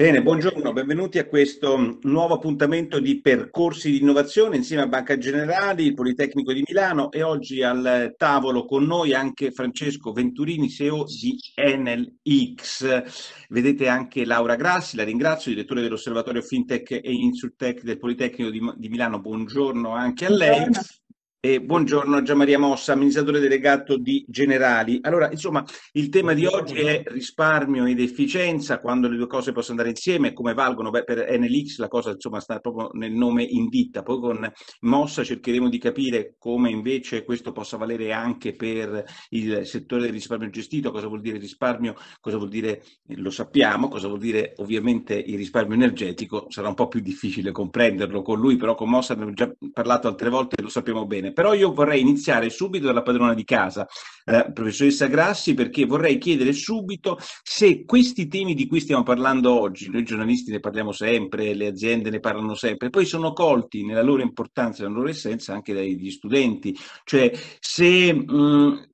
Bene, buongiorno, benvenuti a questo nuovo appuntamento di percorsi di innovazione insieme a Banca Generali, il Politecnico di Milano e oggi al tavolo con noi anche Francesco Venturini, CEO di NLX. Vedete anche Laura Grassi, la ringrazio, direttore dell'Osservatorio FinTech e Insurtech del Politecnico di, Milano. Buongiorno anche a lei. Buongiorno. E buongiorno Gian Maria Mossa, amministratore delegato di Generali. Allora, insomma, il tema di oggi è risparmio ed efficienza, quando le due cose possono andare insieme, come valgono Beh, per NLX, la cosa insomma sta proprio nel nome in ditta. Poi con Mossa cercheremo di capire come invece questo possa valere anche per il settore del risparmio gestito, cosa vuol dire risparmio, cosa vuol dire, lo sappiamo, cosa vuol dire ovviamente il risparmio energetico, sarà un po' più difficile comprenderlo con lui, però con Mossa abbiamo già parlato altre volte e lo sappiamo bene bene, però io vorrei iniziare subito dalla padrona di casa, eh, professoressa Grassi, perché vorrei chiedere subito se questi temi di cui stiamo parlando oggi, noi giornalisti ne parliamo sempre, le aziende ne parlano sempre, poi sono colti nella loro importanza, nella loro essenza anche dagli studenti, cioè se mh,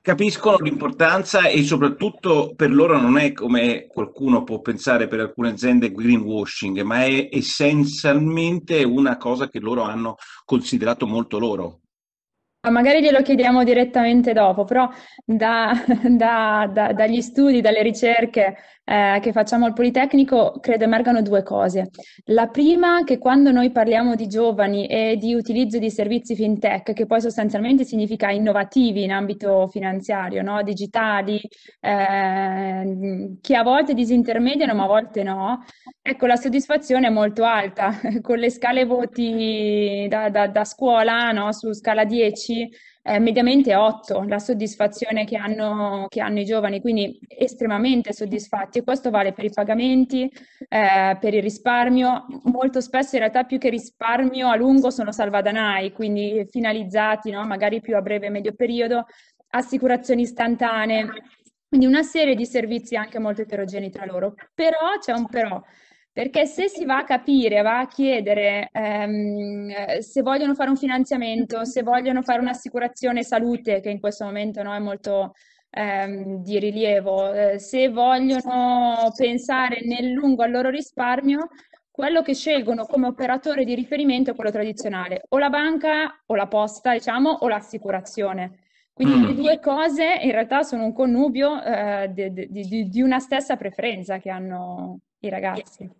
capiscono l'importanza e soprattutto per loro non è come qualcuno può pensare per alcune aziende greenwashing, ma è essenzialmente una cosa che loro hanno considerato molto loro. Magari glielo chiediamo direttamente dopo, però da, da, da, dagli studi, dalle ricerche eh, che facciamo al Politecnico, credo emergano due cose. La prima, che quando noi parliamo di giovani e di utilizzo di servizi fintech, che poi sostanzialmente significa innovativi in ambito finanziario, no? digitali, eh, che a volte disintermediano, ma a volte no, ecco, la soddisfazione è molto alta. Con le scale voti da, da, da scuola, no? su scala 10, eh, mediamente 8 la soddisfazione che hanno, che hanno, i giovani, quindi estremamente soddisfatti e questo vale per i pagamenti, eh, per il risparmio, molto spesso in realtà più che risparmio a lungo sono salvadanai, quindi finalizzati no? magari più a breve e medio periodo, assicurazioni istantanee, quindi una serie di servizi anche molto eterogenei tra loro. Però c'è un però. Perché se si va a capire, va a chiedere ehm, se vogliono fare un finanziamento, se vogliono fare un'assicurazione salute, che in questo momento no, è molto ehm, di rilievo, eh, se vogliono pensare nel lungo al loro risparmio, quello che scelgono come operatore di riferimento è quello tradizionale, o la banca o la posta, diciamo, o l'assicurazione. Quindi mm. le due cose in realtà sono un connubio eh, di, di, di una stessa preferenza che hanno i ragazzi.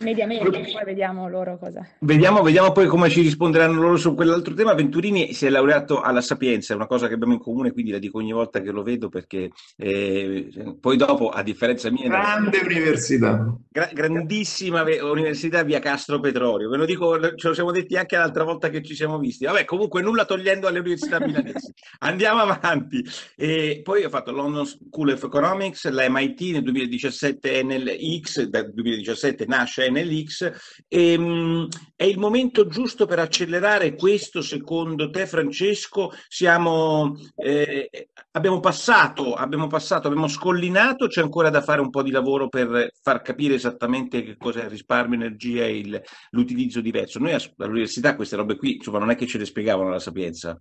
Mediamente, poi vediamo loro cosa. Vediamo, vediamo, poi come ci risponderanno loro su quell'altro tema. Venturini si è laureato alla Sapienza, è una cosa che abbiamo in comune, quindi la dico ogni volta che lo vedo perché eh, poi dopo, a differenza mia... Grande università. Gra- grandissima università via Castro Petrolio, ve lo dico, ce lo siamo detti anche l'altra volta che ci siamo visti. Vabbè, comunque nulla togliendo alle università milanesi. Andiamo avanti. E poi ho fatto London School of Economics, la MIT nel 2017 NLX, dal 2017 nasce NLX. E, ehm, è il momento giusto per accelerare questo, secondo te, Francesco? Siamo, eh, abbiamo passato, abbiamo passato, abbiamo scollinato, c'è ancora da fare un po' di lavoro per far capire esattamente che cos'è il risparmio energia e il, l'utilizzo diverso. Noi all'università queste robe qui, insomma, non è che ce le spiegavano alla Sapienza.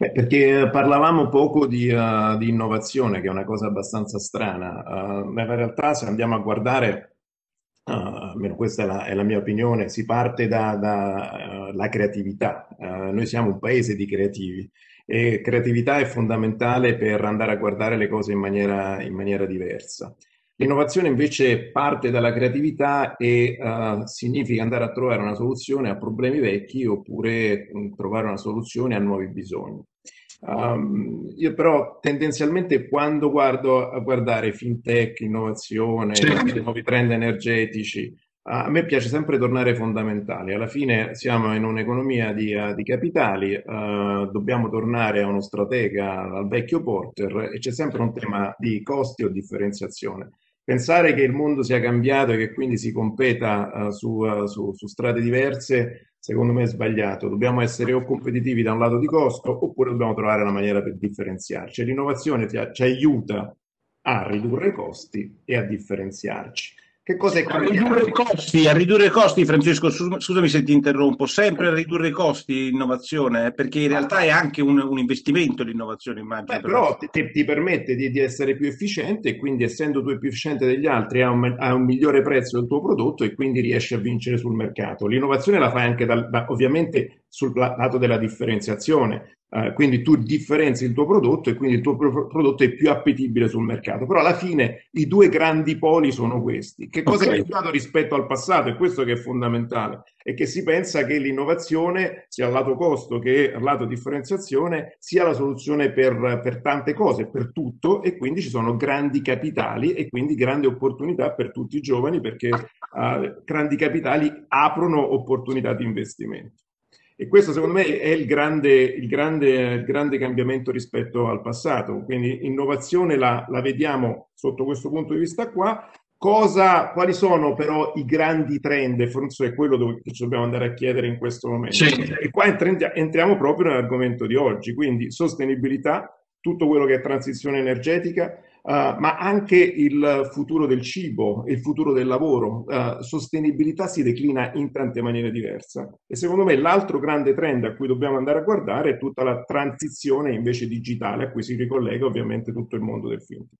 Beh, perché parlavamo poco di, uh, di, innovazione, che è una cosa abbastanza strana, uh, ma in realtà se andiamo a guardare Uh, almeno questa è la, è la, mia opinione, si parte dalla da, uh, creatività. Uh, noi siamo un paese di creativi e creatività è fondamentale per andare a guardare le cose in maniera, in maniera diversa. L'innovazione invece parte dalla creatività e significa andare a trovare una soluzione a problemi vecchi oppure mh, trovare una soluzione a nuovi bisogni. Um, io però tendenzialmente quando guardo a guardare fintech, innovazione, certo. nuovi trend energetici, a me piace sempre tornare ai fondamentali. Alla fine siamo in un'economia di, uh, di capitali, uh, dobbiamo tornare a uno stratega, al vecchio Porter e c'è sempre un tema di costi o differenziazione. Pensare che il mondo sia cambiato e che quindi si competa uh, su, su, su strade diverse secondo me è sbagliato. Dobbiamo essere o competitivi da un lato di costo oppure dobbiamo trovare una maniera per differenziarci. L'innovazione ci, ci aiuta a ridurre i costi e a differenziarci. Che cosa è cambiato? A ridurre i costi, a ridurre i costi, Francesco, scusami se ti interrompo, sempre a ridurre i costi l'innovazione, eh, perché in realtà è anche un, un investimento l'innovazione, immagino. Beh, però ti, ti permette di, di, essere più efficiente e quindi essendo tu più efficiente degli altri hai un, hai un, migliore prezzo del tuo prodotto e quindi riesci a vincere sul mercato. L'innovazione la fai anche dal, da, ovviamente sul lato della differenziazione, Uh, quindi tu differenzi il tuo prodotto e quindi il tuo pro- prodotto è più appetibile sul mercato. Però alla fine i due grandi poli sono questi. Che cosa okay. è cambiato rispetto al passato? È questo che è fondamentale. È che si pensa che l'innovazione, sia al lato costo che al lato differenziazione, sia la soluzione per, per tante cose, per tutto, e quindi ci sono grandi capitali e quindi grandi opportunità per tutti i giovani perché uh, grandi capitali aprono opportunità di investimento. E questo secondo me è il grande, il grande, il grande cambiamento rispetto al passato. Quindi innovazione la, la vediamo sotto questo punto di vista qua. Cosa, quali sono però i grandi trend? Forse è quello dove, che ci dobbiamo andare a chiedere in questo momento. Sì. E qua entriamo proprio nell'argomento di oggi, quindi sostenibilità, tutto quello che è transizione energetica, Uh, ma anche il futuro del cibo, il futuro del lavoro. Uh, sostenibilità si declina in tante maniere diverse. E secondo me l'altro grande trend a cui dobbiamo andare a guardare è tutta la transizione invece digitale, a cui si ricollega ovviamente tutto il mondo del fintech.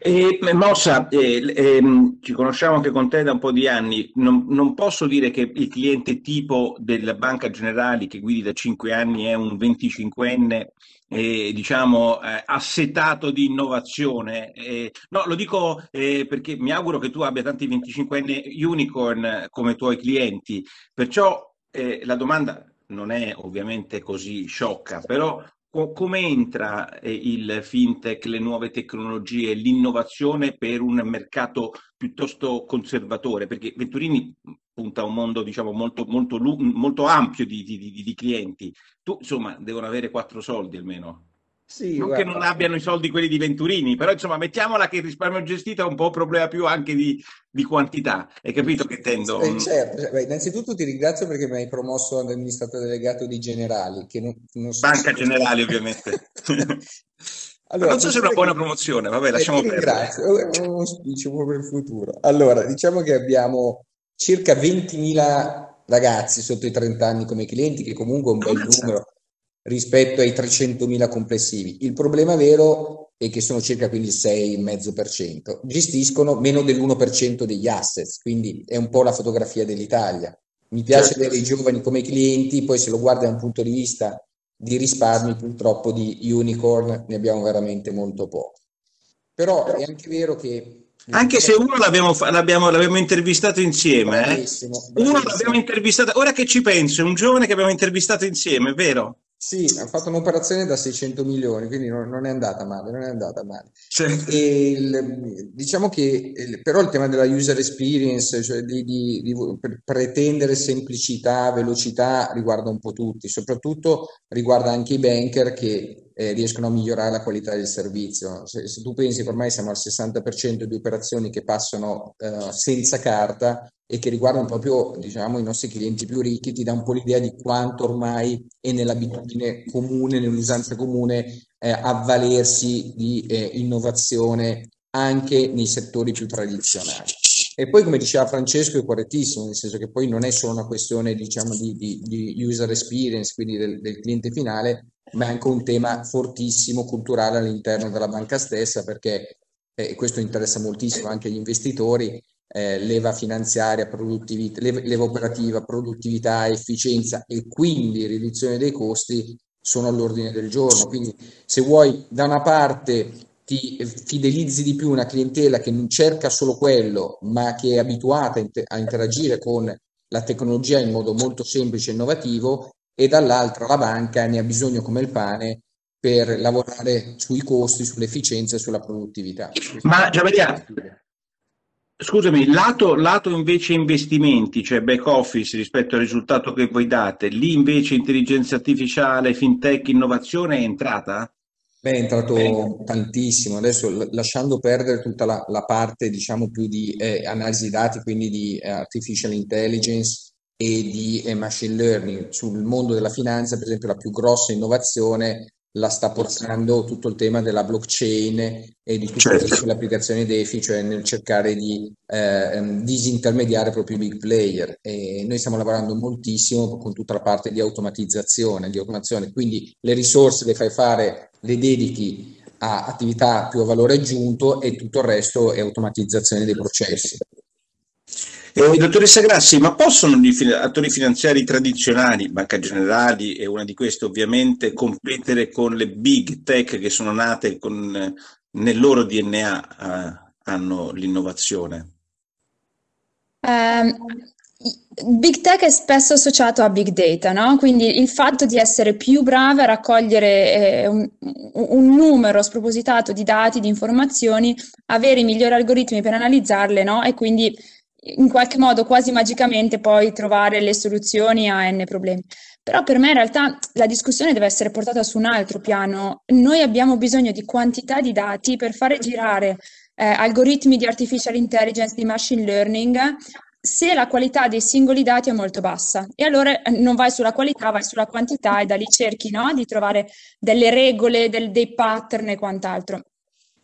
Eh, Mossa, eh, eh, ci conosciamo anche con te da un po' di anni, non, non, posso dire che il cliente tipo della Banca Generali che guidi da 5 anni è un 25enne eh, diciamo eh, assetato di innovazione. no, lo dico eh, perché mi auguro che tu abbia tanti 25enne unicorn come tuoi clienti, perciò eh, la domanda non è ovviamente così sciocca, però come entra eh, il fintech, le nuove tecnologie, l'innovazione per un mercato piuttosto conservatore? Perché Venturini punta a un mondo diciamo, molto, molto, molto ampio di, di, di, di clienti. Tu, insomma, devono avere quattro soldi almeno. Sì, non guarda. che non abbiano i soldi quelli di Venturini, però insomma mettiamola che il risparmio gestito è un po' un problema più anche di, di quantità. Hai capito che tendo? Eh, certo, Beh, innanzitutto ti ringrazio perché mi hai promosso ad amministratore delegato di Generali. Che non, non so Banca se... Generali ovviamente. allora, non so se è una buona promozione, vabbè eh, lasciamo perdere. Ringrazio, è uno spiccio per il futuro. Allora, diciamo che abbiamo circa 20.000 ragazzi sotto i 30 anni come clienti, che comunque è un bel numero rispetto ai 300.000 complessivi. Il problema vero è che sono circa quindi il 6,5%. Gestiscono meno dell'1% degli assets, quindi è un po' la fotografia dell'Italia. Mi piace certo. avere i giovani come clienti, poi se lo guarda da un punto di vista di risparmi, purtroppo di unicorn ne abbiamo veramente molto poco. Però è anche vero che anche se uno l'abbiamo, l'abbiamo, l'abbiamo intervistato insieme, eh? bravissimo, bravissimo. uno l'abbiamo intervistato, ora che ci penso, è un giovane che abbiamo intervistato insieme, vero? Sì, ha fatto un'operazione da 600 milioni, quindi non, non, è andata male, non è andata male. Il, diciamo che però il tema della user experience, cioè di, di, di, pretendere semplicità, velocità, riguarda un po' tutti, soprattutto riguarda anche i banker che eh, riescono a migliorare la qualità del servizio. Se, se, tu pensi che ormai siamo al 60% di operazioni che passano eh, senza carta e che riguardano proprio diciamo, i nostri clienti più ricchi, ti dà un po' l'idea di quanto ormai è nell'abitudine comune, nell'usanza comune, eh, avvalersi di eh, innovazione anche nei settori più tradizionali. E poi, come diceva Francesco, è correttissimo, nel senso che poi non è solo una questione diciamo, di, di, di user experience, quindi del, del cliente finale, ma è anche un tema fortissimo culturale all'interno della banca stessa, perché eh, questo interessa moltissimo anche agli investitori, eh, leva finanziaria, produttività, leva, leva operativa, produttività, efficienza e quindi riduzione dei costi sono all'ordine del giorno. Quindi se vuoi da una parte ti fidelizzi di più una clientela che non cerca solo quello, ma che è abituata a interagire con la tecnologia in modo molto semplice e innovativo, e dall'altra la banca ne ha bisogno come il pane per lavorare sui costi, sull'efficienza e sulla produttività. Ma Giavaria, scusami, lato, lato invece investimenti, cioè back office rispetto al risultato che voi date, lì invece intelligenza artificiale, fintech, innovazione è entrata? Beh, è entrato Beh. tantissimo. Adesso lasciando perdere tutta la, la parte, diciamo, più di eh, analisi dati, quindi di eh, artificial intelligence, e di eh, machine learning. Sul mondo della finanza, per esempio, la più grossa innovazione la sta portando tutto il tema della blockchain e di tutte certo. le applicazioni DeFi, cioè nel cercare di eh, ehm, disintermediare proprio i big player. E noi stiamo lavorando moltissimo con tutta la parte di automatizzazione, di automazione, quindi le risorse le fai fare, le dedichi a attività più a valore aggiunto e tutto il resto è automatizzazione dei processi. Eh, dottoressa Grassi, ma possono gli attori finanziari tradizionali, Banca Generali è una di queste ovviamente, competere con le big tech che sono nate con, nel loro DNA, eh, hanno l'innovazione? Um, Big Tech è spesso associato a Big Data, no? Quindi il fatto di essere più brave a raccogliere eh, un, un, numero spropositato di dati, di informazioni, avere i migliori algoritmi per analizzarle, no? E quindi in qualche modo quasi magicamente poi trovare le soluzioni a n problemi. Però per me in realtà la discussione deve essere portata su un altro piano. Noi abbiamo bisogno di quantità di dati per fare girare eh, algoritmi di artificial intelligence, di machine learning, se la qualità dei singoli dati è molto bassa. E allora eh, non vai sulla qualità, vai sulla quantità e da lì cerchi no? di trovare delle regole, del, dei pattern e quant'altro.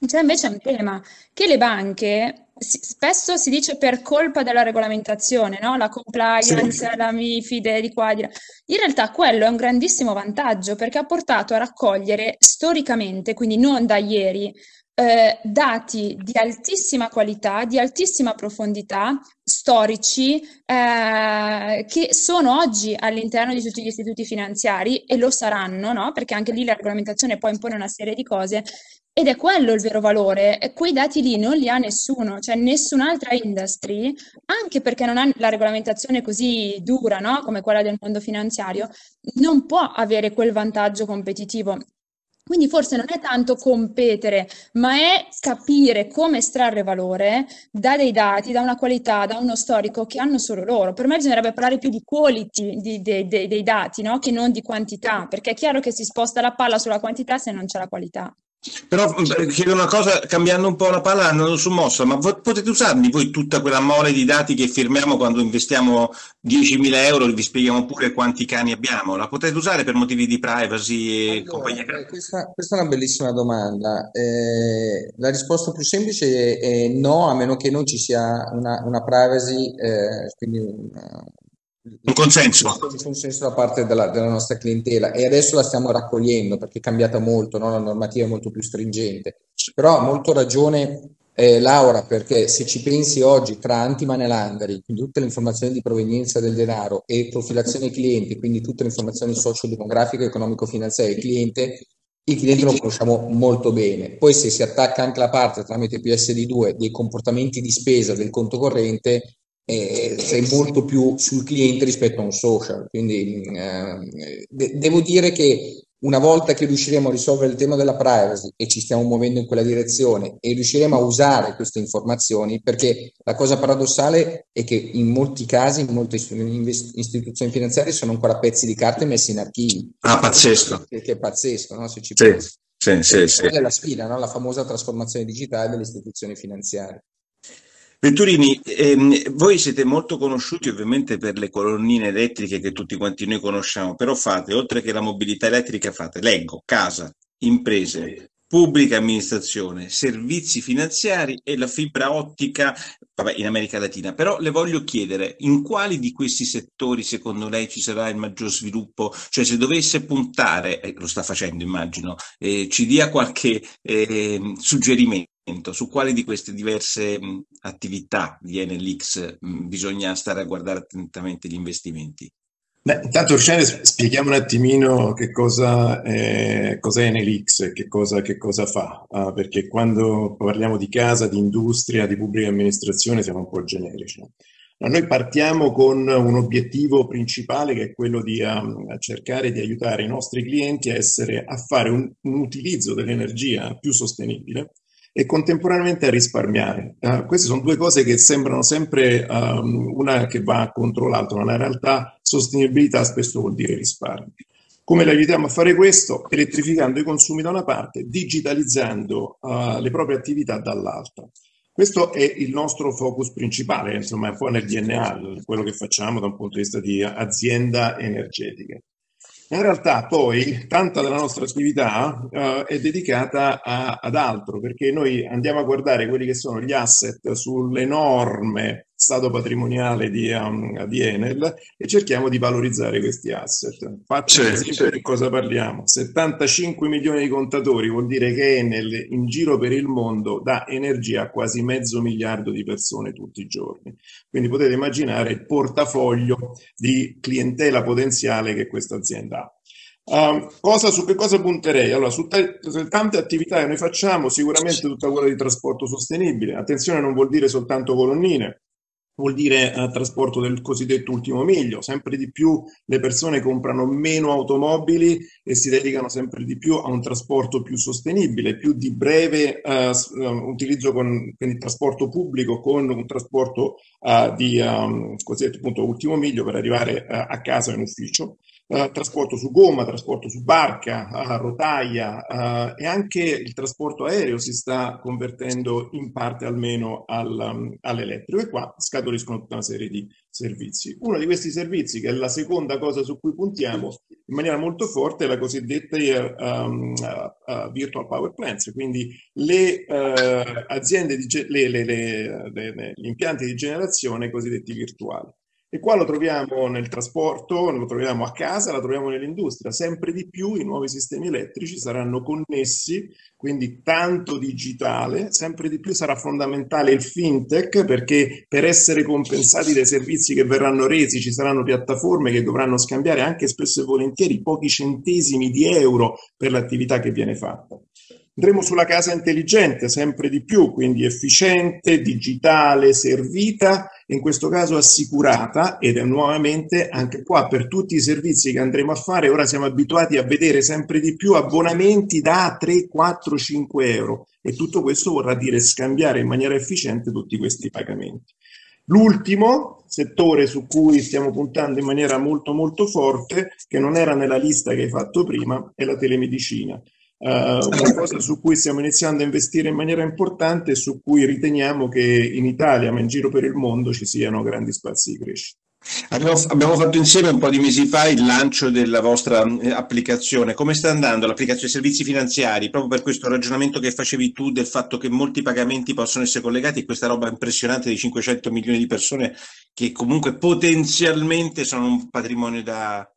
C'è invece un tema che le banche spesso si dice per colpa della regolamentazione, no? la compliance, sì. la MIFID di qua di là. In realtà quello è un grandissimo vantaggio perché ha portato a raccogliere storicamente, quindi non da ieri, eh, dati di altissima qualità, di altissima profondità, storici, eh, che sono oggi all'interno di tutti gli istituti finanziari e lo saranno, no? perché anche lì la regolamentazione poi impone una serie di cose ed è quello il vero valore. Quei dati lì non li ha nessuno, cioè nessun'altra industry, anche perché non ha la regolamentazione così dura, no? come quella del mondo finanziario, non può avere quel vantaggio competitivo. Quindi forse non è tanto competere, ma è capire come estrarre valore da dei dati, da una qualità, da uno storico che hanno solo loro. Per me bisognerebbe parlare più di quality di, de, de, dei dati, no? che non di quantità, perché è chiaro che si sposta la palla sulla quantità se non c'è la qualità. Però chiedo una cosa, cambiando un po' la palla, andando su mossa, ma potete usarmi voi tutta quella mole di dati che firmiamo quando investiamo 10.000 euro e vi spieghiamo pure quanti cani abbiamo? La potete usare per motivi di privacy e allora, compagnia? Eh, questa, questa, è una bellissima domanda. Eh, la risposta più semplice è, è, no, a meno che non ci sia una, una privacy, eh, quindi una, un consenso. Un consenso da parte della, della, nostra clientela e adesso la stiamo raccogliendo perché è cambiata molto, no? la normativa è molto più stringente. Però ha molto ragione eh, Laura perché se ci pensi oggi tra anti-money laundering, quindi tutte le informazioni di provenienza del denaro e profilazione clienti, quindi tutte le informazioni socio-demografiche, economico-finanziarie del cliente, i clienti lo conosciamo molto bene. Poi se si attacca anche la parte tramite PSD2 dei comportamenti di spesa del conto corrente, eh, sei molto più sul cliente rispetto a un social. Quindi eh, de- devo dire che una volta che riusciremo a risolvere il tema della privacy e ci stiamo muovendo in quella direzione e riusciremo a usare queste informazioni, perché la cosa paradossale è che in molti casi, in molte istituzioni finanziarie sono ancora pezzi di carte messi in archivi. Ah, pazzesco. Che, è pazzesco, no? Se ci sì, pensi. Sì, sì, sì. È la sfida, no? la famosa trasformazione digitale delle istituzioni finanziarie. Venturini, ehm, voi siete molto conosciuti ovviamente per le colonnine elettriche che tutti quanti noi conosciamo, però fate, oltre che la mobilità elettrica, fate, leggo, casa, imprese, pubblica amministrazione, servizi finanziari e la fibra ottica vabbè, in America Latina. Però le voglio chiedere, in quali di questi settori secondo lei ci sarà il maggior sviluppo? Cioè se dovesse puntare, eh, lo sta facendo immagino, eh, ci dia qualche eh, suggerimento su quali di queste diverse attività di mh, bisogna stare a guardare attentamente gli investimenti? Beh, intanto Luciano spieghiamo un attimino che cosa è, cos'è NLX, che cosa, che cosa fa, uh, perché quando parliamo di casa, di industria, di pubblica amministrazione siamo un po' generici. Ma noi partiamo con un obiettivo principale che è quello di um, cercare di aiutare i nostri clienti a, essere, a fare un, un utilizzo dell'energia più sostenibile e contemporaneamente a risparmiare. Uh, queste sono due cose che sembrano sempre um, una che va contro l'altra, ma in realtà sostenibilità spesso vuol dire risparmio. Come le aiutiamo a fare questo? Elettrificando i consumi da una parte, digitalizzando uh, le proprie attività dall'altra. Questo è il nostro focus principale, insomma, è un po' nel DNA, quello che facciamo da un punto di vista di azienda energetica. In realtà poi tanta della nostra attività uh, è dedicata a, ad altro, perché noi andiamo a guardare quelli che sono gli asset sull'enorme stato patrimoniale di, um, di, Enel e cerchiamo di valorizzare questi asset. Faccio un esempio di cosa parliamo. 75 milioni di contatori vuol dire che Enel in giro per il mondo dà energia a quasi mezzo miliardo di persone tutti i giorni. Quindi potete immaginare il portafoglio di clientela potenziale che questa azienda ha. Um, cosa, su che cosa punterei? Allora, su, te, su, tante attività che noi facciamo, sicuramente tutta quella di trasporto sostenibile. Attenzione, non vuol dire soltanto colonnine, vuol dire eh, trasporto del cosiddetto ultimo miglio. Sempre di più le persone comprano meno automobili e si dedicano sempre di più a un trasporto più sostenibile, più di breve eh, eh utilizzo con quindi trasporto pubblico con un trasporto eh, di um, cosiddetto appunto ultimo miglio per arrivare eh, a casa in ufficio eh, trasporto su gomma, trasporto su barca, uh, rotaia uh, e anche il trasporto aereo si sta convertendo in parte almeno al, um, all'elettrico e qua scaturiscono tutta una serie di servizi. Uno di questi servizi, che è la seconda cosa su cui puntiamo in maniera molto forte, è la cosiddetta um, virtual power plants, quindi le aziende, di, le, le, le, gli impianti di generazione cosiddetti virtuali. E qua lo troviamo nel trasporto, lo troviamo a casa, lo troviamo nell'industria. Sempre di più i nuovi sistemi elettrici saranno connessi, quindi tanto digitale, sempre di più sarà fondamentale il fintech perché per essere compensati dai servizi che verranno resi ci saranno piattaforme che dovranno scambiare anche spesso e volentieri pochi centesimi di euro per l'attività che viene fatta. Andremo sulla casa intelligente sempre di più, quindi efficiente, digitale, servita, in questo caso assicurata ed è nuovamente anche qua per tutti i servizi che andremo a fare, ora siamo abituati a vedere sempre di più abbonamenti da 3, 4, 5 euro e tutto questo vorrà dire scambiare in maniera efficiente tutti questi pagamenti. L'ultimo settore su cui stiamo puntando in maniera molto molto forte, che non era nella lista che hai fatto prima, è la telemedicina. Uh, una cosa su cui stiamo iniziando a investire in maniera importante e su cui riteniamo che in Italia, ma in giro per il mondo, ci siano grandi spazi di crescita. Abbiamo, abbiamo, fatto insieme un po' di mesi fa il lancio della vostra eh, applicazione. Come sta andando l'applicazione dei servizi finanziari? Proprio per questo ragionamento che facevi tu del fatto che molti pagamenti possono essere collegati, questa roba impressionante di 500 milioni di persone che comunque potenzialmente sono un patrimonio da,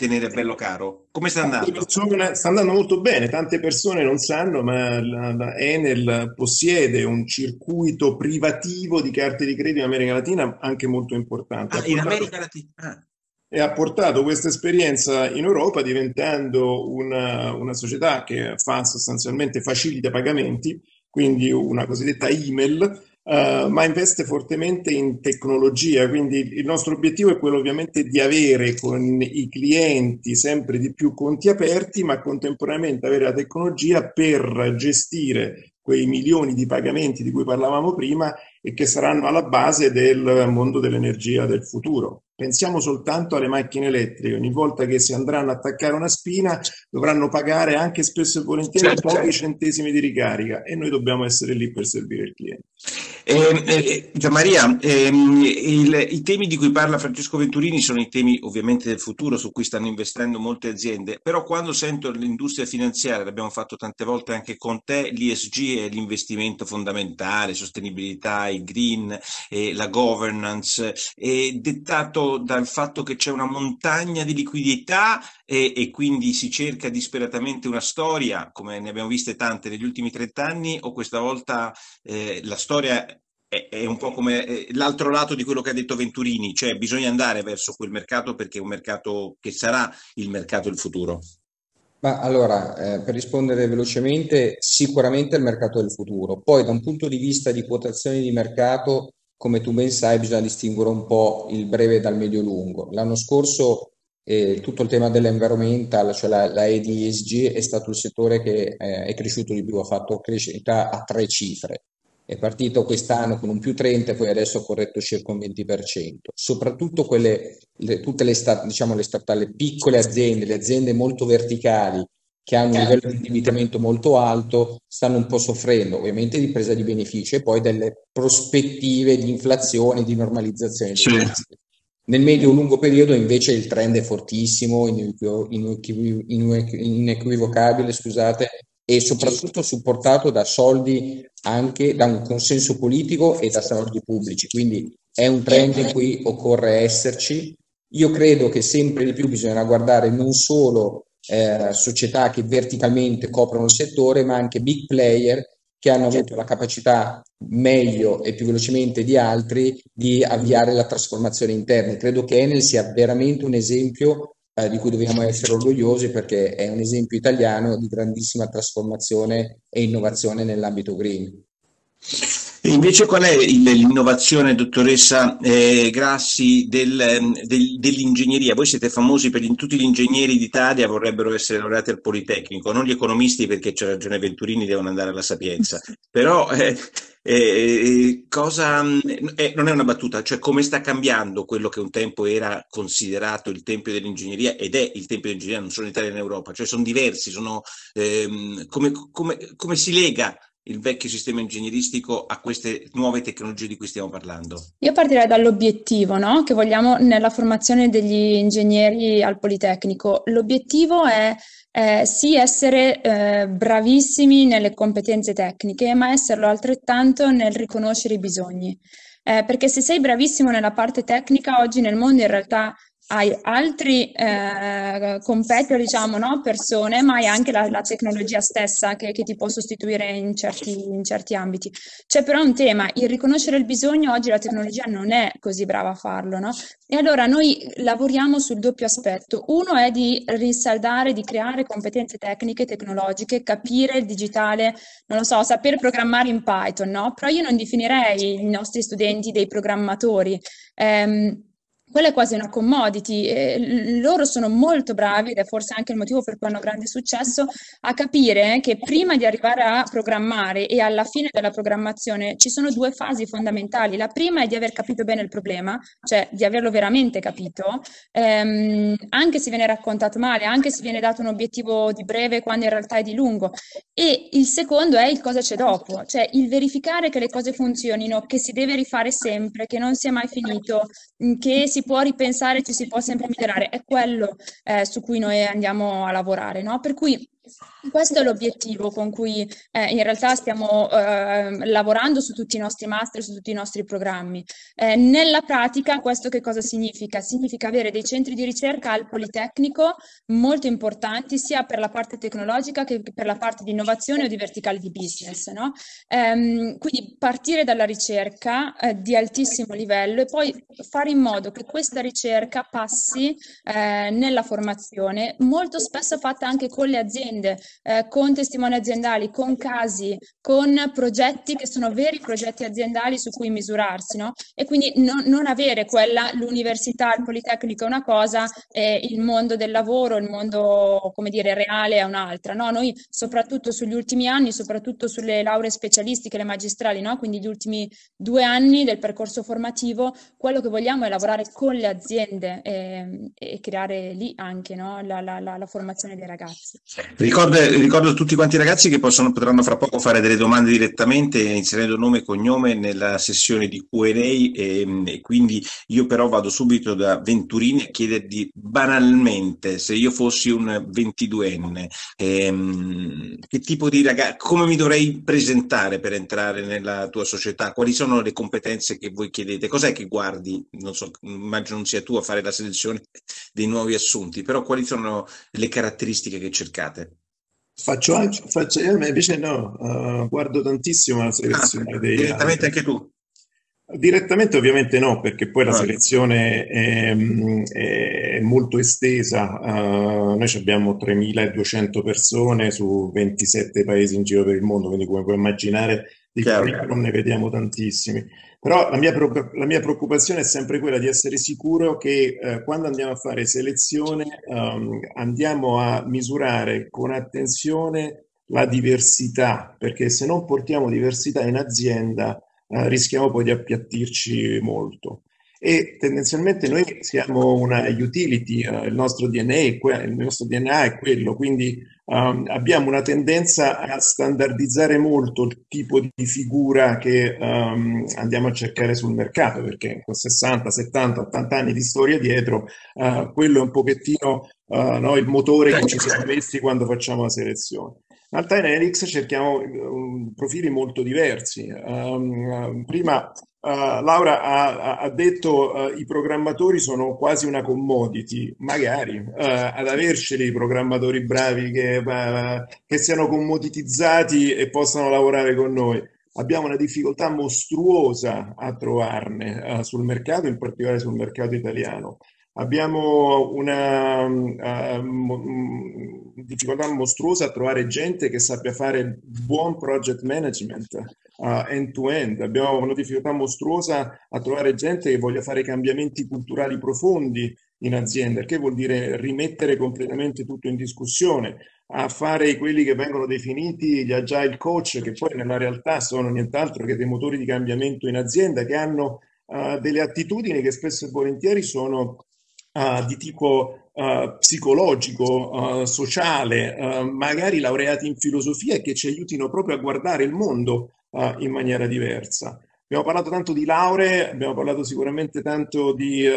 tenere bello caro? Come sta andando? Sta andando molto bene, tante persone non sanno, ma la, la Enel possiede un circuito privativo di carte di credito in America Latina anche molto importante. Ah, in America Latina? Ah. E ha portato questa esperienza in Europa diventando una, una società che fa sostanzialmente facilita pagamenti, quindi una cosiddetta email, Uh, ma investe fortemente in tecnologia, quindi il nostro obiettivo è quello ovviamente di avere con i clienti sempre di più conti aperti, ma contemporaneamente avere la tecnologia per gestire quei milioni di pagamenti di cui parlavamo prima e che saranno alla base del mondo dell'energia del futuro. Pensiamo soltanto alle macchine elettriche, ogni volta che si andranno a attaccare una spina dovranno pagare anche spesso e volentieri certo, pochi certo. centesimi di ricarica e noi dobbiamo essere lì per servire il cliente. Eh, eh, Gianmaria, ehm, il, i temi di cui parla Francesco Venturini sono i temi ovviamente del futuro su cui stanno investendo molte aziende, però quando sento l'industria finanziaria, l'abbiamo fatto tante volte anche con te, l'ISG è l'investimento fondamentale, sostenibilità, il green, eh, la governance, è dettato dal fatto che c'è una montagna di liquidità e, e, quindi si cerca disperatamente una storia, come ne abbiamo viste tante negli ultimi 30 anni, o questa volta eh, la storia è, è, un po' come eh, l'altro lato di quello che ha detto Venturini, cioè bisogna andare verso quel mercato perché è un mercato che sarà il mercato del futuro. Ma allora, eh, per rispondere velocemente, sicuramente il mercato del futuro. Poi, da un punto di vista di quotazioni di mercato, come tu ben sai, bisogna distinguere un po' il breve dal medio-lungo. L'anno scorso eh, tutto il tema dell'environmental, cioè la, la EDSG, è stato il settore che eh, è cresciuto di più, ha fatto crescita a tre cifre è partito quest'anno con un più 30 e poi adesso ha corretto circa un 20%. Soprattutto quelle, le, tutte le, diciamo, le, start, le piccole aziende, le aziende molto verticali che hanno un livello di indebitamento molto alto, stanno un po' soffrendo ovviamente di presa di benefici e poi delle prospettive di inflazione, di normalizzazione. Sì. Nel medio-lungo periodo invece il trend è fortissimo, inequivocabile, scusate, e soprattutto supportato da soldi anche da un consenso politico e da soldi pubblici. Quindi è un trend in cui occorre esserci. Io credo che sempre di più bisogna guardare non solo eh, società che verticalmente coprono il settore, ma anche big player che hanno avuto la capacità meglio e più velocemente di altri di avviare la trasformazione interna. Credo che Enel sia veramente un esempio eh, di cui dobbiamo essere orgogliosi perché è un esempio italiano di grandissima trasformazione e innovazione nell'ambito green. Invece qual è l'innovazione, dottoressa eh, Grassi, del, ehm, del, dell'ingegneria? Voi siete famosi per tutti gli ingegneri d'Italia vorrebbero essere laureati al Politecnico, non gli economisti perché c'è ragione Venturini, devono andare alla Sapienza. Però eh, eh, cosa, eh, non è una battuta, cioè come sta cambiando quello che un tempo era considerato il tempio dell'ingegneria ed è il tempio dell'ingegneria non solo in Italia e in Europa, cioè sono diversi, sono, ehm, come, come, come si lega il vecchio sistema ingegneristico a queste nuove tecnologie di cui stiamo parlando? Io partirei dall'obiettivo no? che vogliamo nella formazione degli ingegneri al Politecnico. L'obiettivo è eh, sì essere eh, bravissimi nelle competenze tecniche, ma esserlo altrettanto nel riconoscere i bisogni. Eh, perché se sei bravissimo nella parte tecnica, oggi nel mondo in realtà hai altri eh, competitor, diciamo, no? persone, ma hai anche la, la tecnologia stessa che, che, ti può sostituire in certi, in certi, ambiti. C'è però un tema, il riconoscere il bisogno, oggi la tecnologia non è così brava a farlo, no? E allora noi lavoriamo sul doppio aspetto. Uno è di risaldare, di creare competenze tecniche, tecnologiche, capire il digitale, non lo so, saper programmare in Python, no? Però io non definirei i nostri studenti dei programmatori. Um, quella è quasi una commodity. E loro sono molto bravi, ed è forse anche il motivo per cui hanno grande successo, a capire che prima di arrivare a programmare e alla fine della programmazione ci sono due fasi fondamentali. La prima è di aver capito bene il problema, cioè di averlo veramente capito, ehm, anche se viene raccontato male, anche se viene dato un obiettivo di breve quando in realtà è di lungo. E il secondo è il cosa c'è dopo, cioè il verificare che le cose funzionino, che si deve rifare sempre, che non sia mai finito, che si può ripensare, ci si può sempre migliorare, è quello eh, su cui noi andiamo a lavorare, no? Per cui questo è l'obiettivo con cui eh, in realtà stiamo eh, lavorando su tutti i nostri master, su tutti i nostri programmi. Eh, nella pratica questo che cosa significa? Significa avere dei centri di ricerca al Politecnico molto importanti sia per la parte tecnologica che per la parte di innovazione o di verticale di business. No? Ehm, quindi partire dalla ricerca eh, di altissimo livello e poi fare in modo che questa ricerca passi eh, nella formazione, molto spesso fatta anche con le aziende aziende, eh, con testimoni aziendali, con casi, con progetti che sono veri progetti aziendali su cui misurarsi, no? E quindi non, non avere quella, l'università, il politecnico è una cosa, e il mondo del lavoro, il mondo, come dire, reale è un'altra, no? Noi soprattutto sugli ultimi anni, soprattutto sulle lauree specialistiche, le magistrali, no? Quindi gli ultimi due anni del percorso formativo, quello che vogliamo è lavorare con le aziende e, e creare lì anche no? la, la, la, la formazione dei ragazzi. Ricordo, ricordo, tutti quanti i ragazzi che possono, potranno fra poco fare delle domande direttamente inserendo nome e cognome nella sessione di Q&A e, e, quindi io però vado subito da Venturini a chiedergli banalmente se io fossi un 22enne ehm, che tipo di ragazzo, come mi dovrei presentare per entrare nella tua società, quali sono le competenze che voi chiedete, cos'è che guardi, non so, immagino non sia tu a fare la selezione dei nuovi assunti, però quali sono le caratteristiche che cercate? Faccio faccio, io invece no, uh, guardo tantissimo la selezione ah, dei... Direttamente anche tu? Direttamente ovviamente no, perché poi la ah. selezione è, è molto estesa. Uh, noi abbiamo 3.200 persone su 27 paesi in giro per il mondo, quindi come puoi immaginare di curriculum ne vediamo tantissimi. Però la mia, la mia, preoccupazione è sempre quella di essere sicuro che eh, quando andiamo a fare selezione um, andiamo a misurare con attenzione la diversità, perché se non portiamo diversità in azienda eh, rischiamo poi di appiattirci molto. E tendenzialmente noi siamo una utility, eh, il, nostro DNA, il nostro DNA è quello, quindi Um, abbiamo una tendenza a standardizzare molto il tipo di figura che um, andiamo a cercare sul mercato, perché con 60, 70, 80 anni di storia dietro, uh, quello è un pochettino uh, no, il motore che ci siamo messi quando facciamo la selezione. In realtà in Elix cerchiamo um, profili molto diversi. Um, prima Uh, Laura ha, ha detto uh, i programmatori sono quasi una commodity, magari uh, ad averceli i programmatori bravi che, che, siano commoditizzati e possano lavorare con noi. Abbiamo una difficoltà mostruosa a trovarne sul mercato, in particolare sul mercato italiano. Abbiamo una uh, difficoltà mostruosa a trovare gente che sappia fare buon project management end-to-end. Abbiamo una difficoltà mostruosa a trovare gente che voglia fare cambiamenti culturali profondi in azienda, che vuol dire rimettere completamente tutto in discussione, a fare quelli che vengono definiti gli agile coach, che poi nella realtà sono nient'altro che dei motori di cambiamento in azienda, che hanno uh, delle attitudini che spesso e volentieri sono uh, di tipo uh, psicologico, uh, sociale, magari laureati in filosofia e che ci aiutino proprio a guardare il mondo in maniera diversa. Abbiamo parlato tanto di lauree, abbiamo parlato sicuramente tanto di,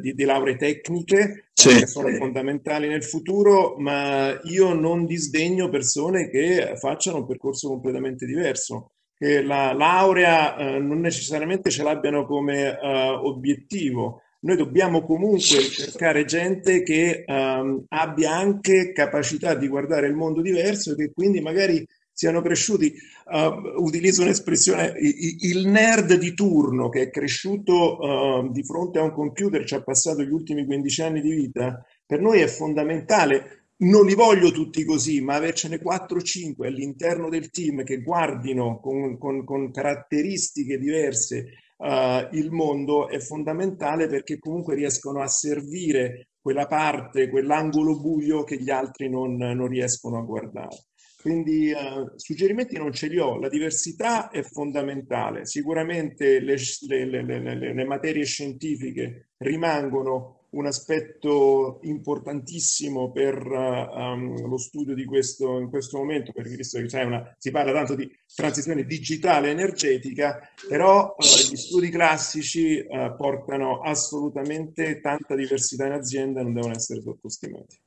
di, di lauree tecniche sì. che sono fondamentali nel futuro, ma io non disdegno persone che facciano un percorso completamente diverso che la laurea eh, non necessariamente ce l'abbiano come eh, obiettivo, noi dobbiamo comunque cercare gente che um, abbia anche capacità di guardare il mondo diverso e che quindi magari siano cresciuti, uh, utilizzo un'espressione, il nerd di turno che è cresciuto uh, di fronte a un computer, ci ha passato gli ultimi 15 anni di vita, per noi è fondamentale. Non li voglio tutti così, ma avercene 4-5 all'interno del team che guardino con, con, con caratteristiche diverse uh, il mondo è fondamentale perché comunque riescono a servire quella parte, quell'angolo buio che gli altri non, non riescono a guardare. Quindi uh, suggerimenti non ce li ho, la diversità è fondamentale, sicuramente le, le, le, le materie scientifiche rimangono un aspetto importantissimo per um, lo studio di questo in questo momento, perché visto che c'è una, si parla tanto di transizione digitale energetica, però uh, gli studi classici uh, portano assolutamente tanta diversità in azienda e non devono essere sottostimati.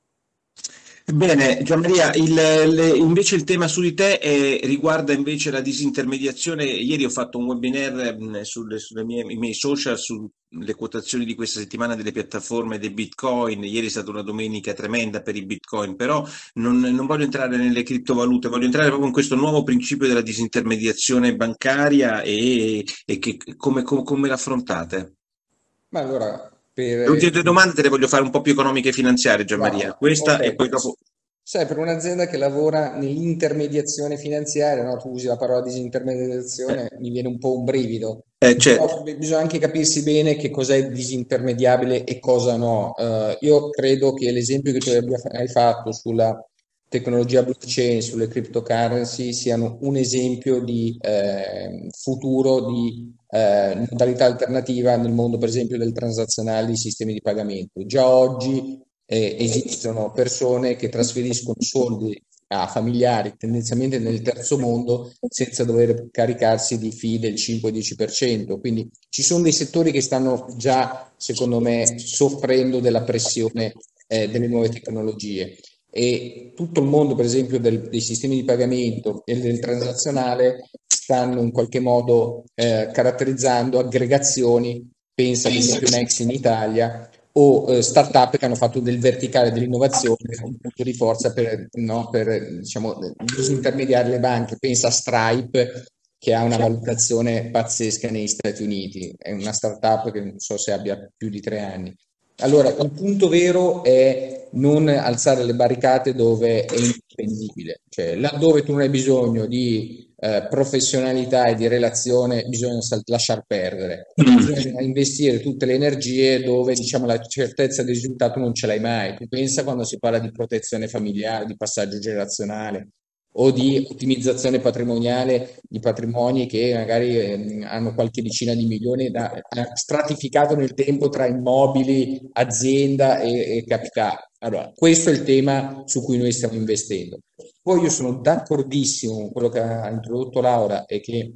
Bene, Gian Maria, il, le, invece il tema su di te è, riguarda invece la disintermediazione. Ieri ho fatto un webinar mh, sulle, sulle mie, miei social sulle quotazioni di questa settimana delle piattaforme dei bitcoin. Ieri è stata una domenica tremenda per i bitcoin, però non, non voglio entrare nelle criptovalute, voglio entrare proprio in questo nuovo principio della disintermediazione bancaria e, e che, come, come, come l'affrontate. Ma allora, per... Le ultime due domande te le voglio fare un po' più economiche e finanziarie, Gianmaria. Wow. Questa okay. e poi dopo... Sai, per un'azienda che lavora nell'intermediazione finanziaria, no? tu usi la parola disintermediazione, eh. mi viene un po' un brivido. Eh, certo. bisogna anche capirsi bene che cos'è disintermediabile e cosa no. Uh, io credo che l'esempio che tu hai fatto sulla tecnologia blockchain, sulle cryptocurrency siano un esempio di eh, futuro di eh, modalità alternativa nel mondo, per esempio, del transazionale di sistemi di pagamento. Già oggi eh, esistono persone che trasferiscono soldi a familiari, tendenzialmente nel terzo mondo, senza dover caricarsi di fee del 5-10%. Quindi ci sono dei settori che stanno già, secondo me, soffrendo della pressione eh, delle nuove tecnologie e tutto il mondo, per esempio, del, dei sistemi di pagamento e del transazionale stanno in qualche modo eh, caratterizzando aggregazioni, pensa ad esempio Next in Italia, o eh, startup che hanno fatto del verticale dell'innovazione un punto di forza per, no, per diciamo, disintermediare le banche. Pensa a Stripe che ha una valutazione pazzesca negli Stati Uniti, è una startup che non so se abbia più di tre anni. Allora, il punto vero è non alzare le barricate dove è indispensabile, cioè laddove tu non hai bisogno di eh, professionalità e di relazione, bisogna lasciar perdere, mm. bisogna investire tutte le energie dove diciamo la certezza del risultato non ce l'hai mai. Tu pensa quando si parla di protezione familiare, di passaggio generazionale, o di ottimizzazione patrimoniale di patrimoni che magari eh, hanno qualche decina di milioni da, stratificato nel tempo tra immobili, azienda e, e capitale. Allora, questo è il tema su cui noi stiamo investendo. Poi io sono d'accordissimo con quello che ha introdotto Laura e che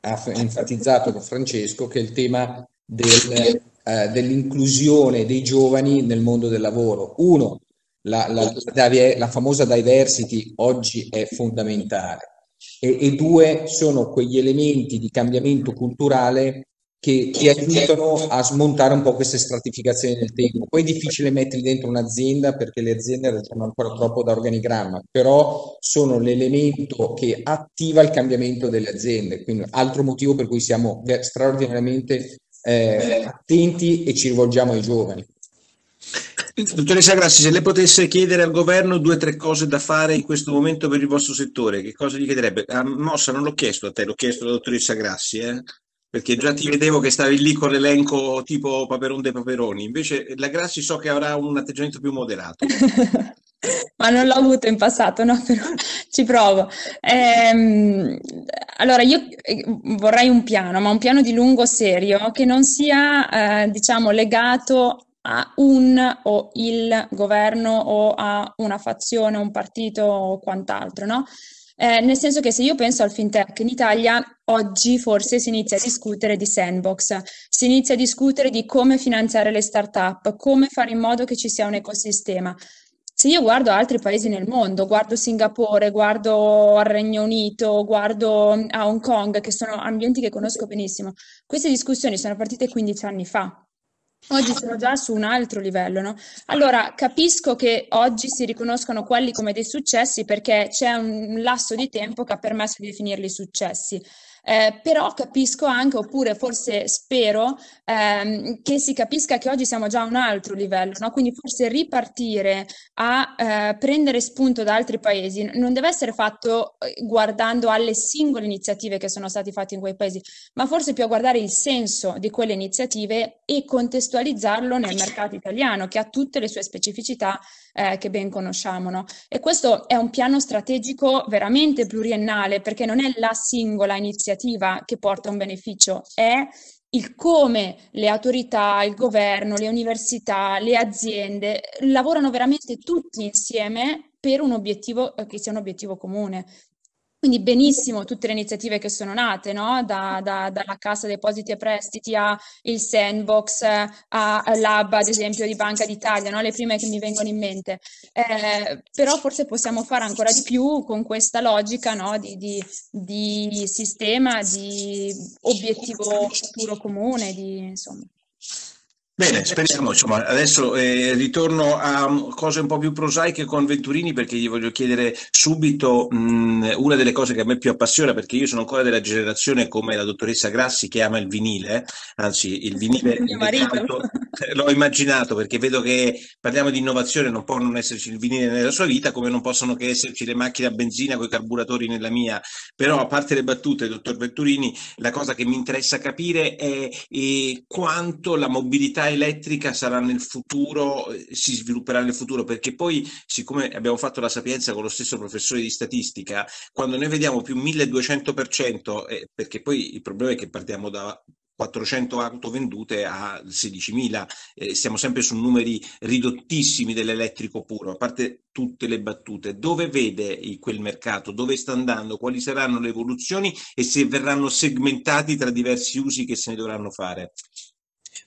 ha enfatizzato con Francesco, che è il tema del, eh, dell'inclusione dei giovani nel mondo del lavoro. Uno, la, la, la, la famosa diversity oggi è fondamentale e, e, due, sono quegli elementi di cambiamento culturale che, che, aiutano a smontare un po' queste stratificazioni nel tempo. Poi è difficile metterli dentro un'azienda perché le aziende ragionano ancora troppo da organigramma, però sono l'elemento che attiva il cambiamento delle aziende. Quindi altro motivo per cui siamo straordinariamente eh, attenti e ci rivolgiamo ai giovani. Dottoressa Grassi, se lei potesse chiedere al governo due o tre cose da fare in questo momento per il vostro settore, che cosa gli chiederebbe? A Mossa non l'ho chiesto a te, l'ho chiesto alla dottoressa Grassi, eh? perché già ti vedevo che stavi lì con l'elenco tipo Paperon dei Paperoni, invece la Grassi so che avrà un atteggiamento più moderato. Ma non l'ho avuto in passato, no? Però ci provo. Ehm, allora, io eh, vorrei un piano, ma un piano di lungo serio che non sia, eh, diciamo, legato a un o il governo o a una fazione, un partito o quant'altro, no? Eh, nel senso che se io penso al fintech in Italia, oggi forse si inizia a discutere di sandbox, si inizia a discutere di come finanziare le start-up, come fare in modo che ci sia un ecosistema. Se io guardo altri paesi nel mondo, guardo Singapore, guardo al Regno Unito, guardo a Hong Kong, che sono ambienti che conosco benissimo, queste discussioni sono partite 15 anni fa. Oggi sono già su un altro livello, no? Allora, capisco che oggi si riconoscono quelli come dei successi perché c'è un lasso di tempo che ha permesso di definirli successi. Eh, però capisco anche, oppure forse spero, ehm, che si capisca che oggi siamo già a un altro livello, no? quindi forse ripartire a eh, prendere spunto da altri paesi non deve essere fatto eh, guardando alle singole iniziative che sono state fatte in quei paesi, ma forse più a guardare il senso di quelle iniziative e contestualizzarlo nel mercato italiano, che ha tutte le sue specificità eh, che ben conosciamo. No? E questo è un piano strategico veramente pluriennale perché non è la singola iniziativa che porta un beneficio, è il come le autorità, il governo, le università, le aziende lavorano veramente tutti insieme per un obiettivo eh, che sia un obiettivo comune. Quindi benissimo tutte le iniziative che sono nate, no? da, da, dalla Cassa Depositi e Prestiti a il Sandbox, a, Lab, ad esempio, di Banca d'Italia, no? le prime che mi vengono in mente. Eh, però forse possiamo fare ancora di più con questa logica no? di, di, di, sistema, di obiettivo futuro comune, di, insomma. Bene, speriamo, insomma, adesso eh, ritorno a cose un po' più prosaiche con Venturini perché gli voglio chiedere subito mh, una delle cose che a me più appassiona perché io sono ancora della generazione come la dottoressa Grassi che ama il vinile, anzi il vinile canto, l'ho immaginato perché vedo che parliamo di innovazione, non può non esserci il vinile nella sua vita come non possono che esserci le macchine a benzina con i carburatori nella mia, però a parte le battute, dottor Venturini, la cosa che mi interessa capire è, è quanto la mobilità elettrica sarà nel futuro, eh, si svilupperà nel futuro, perché poi, siccome abbiamo fatto la sapienza con lo stesso professore di statistica, quando noi vediamo più 1200%, eh, perché poi il problema è che partiamo da 400 auto vendute a 16.000, eh, siamo sempre su numeri ridottissimi dell'elettrico puro, a parte tutte le battute. Dove vede quel mercato? Dove sta andando? Quali saranno le evoluzioni e se verranno segmentati tra diversi usi che se ne dovranno fare?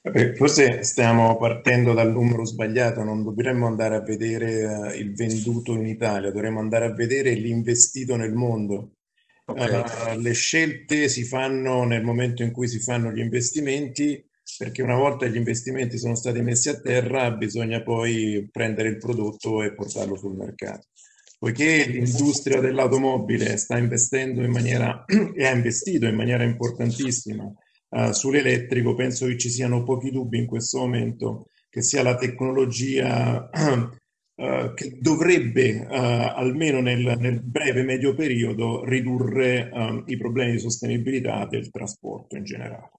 Forse stiamo partendo dal numero sbagliato, non dovremmo andare a vedere uh, il venduto in Italia, dovremmo andare a vedere l'investito nel mondo. Okay. Uh, le scelte si fanno nel momento in cui si fanno gli investimenti, perché una volta gli investimenti sono stati messi a terra, bisogna poi prendere il prodotto e portarlo sul mercato. Poiché l'industria dell'automobile sta investendo in maniera e ha investito in maniera importantissima uh, sull'elettrico, penso che ci siano pochi dubbi in questo momento che sia la tecnologia uh, che dovrebbe, uh, almeno nel, nel breve medio periodo, ridurre i problemi di sostenibilità del trasporto in generale.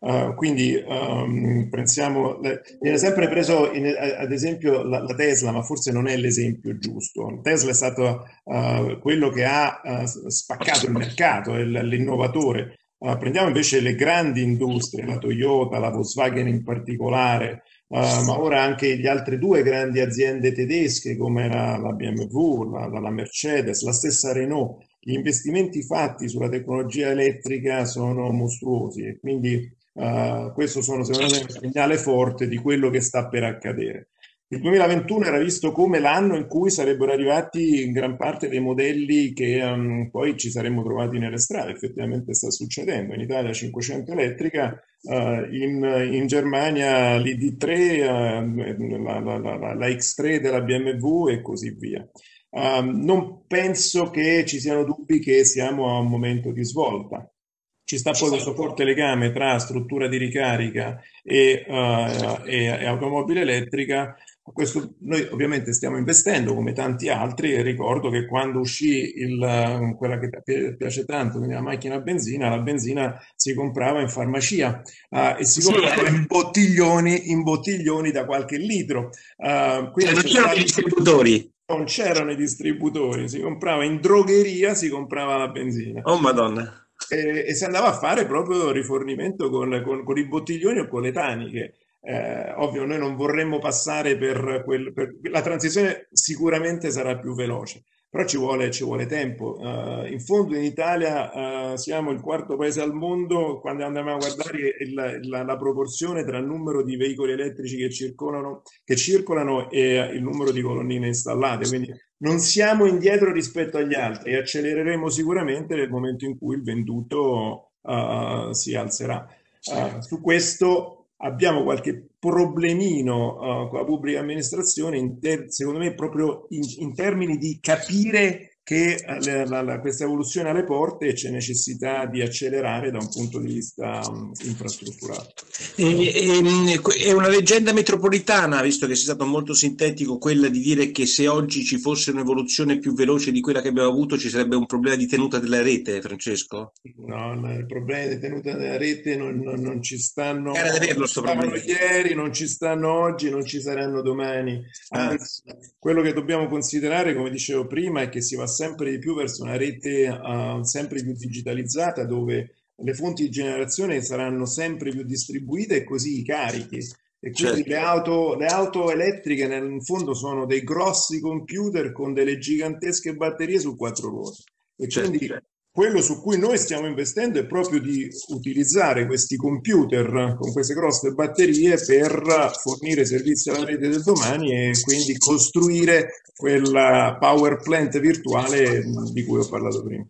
Uh, quindi um, pensiamo, viene sempre preso in, ad esempio la, la, Tesla, ma forse non è l'esempio giusto. Tesla è stato uh, quello che ha uh, spaccato il mercato, è l'innovatore. Prendiamo invece le grandi industrie, la Toyota, la Volkswagen in particolare, ma ora anche le altre due grandi aziende tedesche come la, la BMW, la, la Mercedes, la stessa Renault. Gli investimenti fatti sulla tecnologia elettrica sono mostruosi e quindi Uh, questo sono secondo me un segnale forte di quello che sta per accadere. Il 2021 era visto come l'anno in cui sarebbero arrivati in gran parte dei modelli che um, poi ci saremmo trovati nelle strade. Effettivamente sta succedendo. In Italia 500 elettrica, uh, in, in, Germania l'ID3, uh, la, la, la, la, X3 della BMW e così via. Um, non penso che ci siano dubbi che siamo a un momento di svolta. Ci sta poi questo forte legame tra struttura di ricarica e, uh, e, e automobile elettrica. Questo, noi ovviamente stiamo investendo come tanti altri e ricordo che quando uscì il, quella che piace tanto, quindi la macchina a benzina, la benzina si comprava in farmacia uh, e si comprava in bottiglioni, in bottiglioni da qualche litro. Uh, quindi cioè, non c'erano i distributori? Non c'erano i distributori, si comprava in drogheria, si comprava la benzina. Oh madonna! e, e si andava a fare proprio rifornimento con, con, con i bottiglioni o con le taniche. Eh, ovvio, noi non vorremmo passare per, quel, per la transizione, sicuramente sarà più veloce, però ci vuole, ci vuole tempo. Uh, in fondo in Italia uh, siamo il quarto paese al mondo quando andiamo a guardare il, la, la, proporzione tra il numero di veicoli elettrici che circolano, che circolano e il numero di colonnine installate, quindi non siamo indietro rispetto agli altri e accelereremo sicuramente nel momento in cui il venduto uh, si alzerà. Su questo abbiamo qualche problemino uh, con la pubblica amministrazione, ter- secondo me proprio in, in termini di capire che eh, la, la, questa evoluzione alle porte c'è necessità di accelerare da un punto di vista um, infrastrutturale. È una leggenda metropolitana, visto che sei stato molto sintetico, quella di dire che se oggi ci fosse un'evoluzione più veloce di quella che abbiamo avuto ci sarebbe un problema di tenuta della rete, Francesco? No, no i problemi di tenuta della rete non, non, non ci stanno. Era averlo problema. ieri, non ci stanno oggi, non ci saranno domani. Anzi, ah. quello che dobbiamo considerare, come dicevo prima, è che si va sempre di più verso una rete uh, sempre più digitalizzata dove le fonti di generazione saranno sempre più distribuite e così i carichi. E quindi certo. le, auto, le auto elettriche nel fondo sono dei grossi computer con delle gigantesche batterie su quattro ruote. E certo. quindi certo. Quello su cui noi stiamo investendo è proprio di utilizzare questi computer con queste grosse batterie per fornire servizi alla rete del domani e quindi costruire quella power plant virtuale di cui ho parlato prima.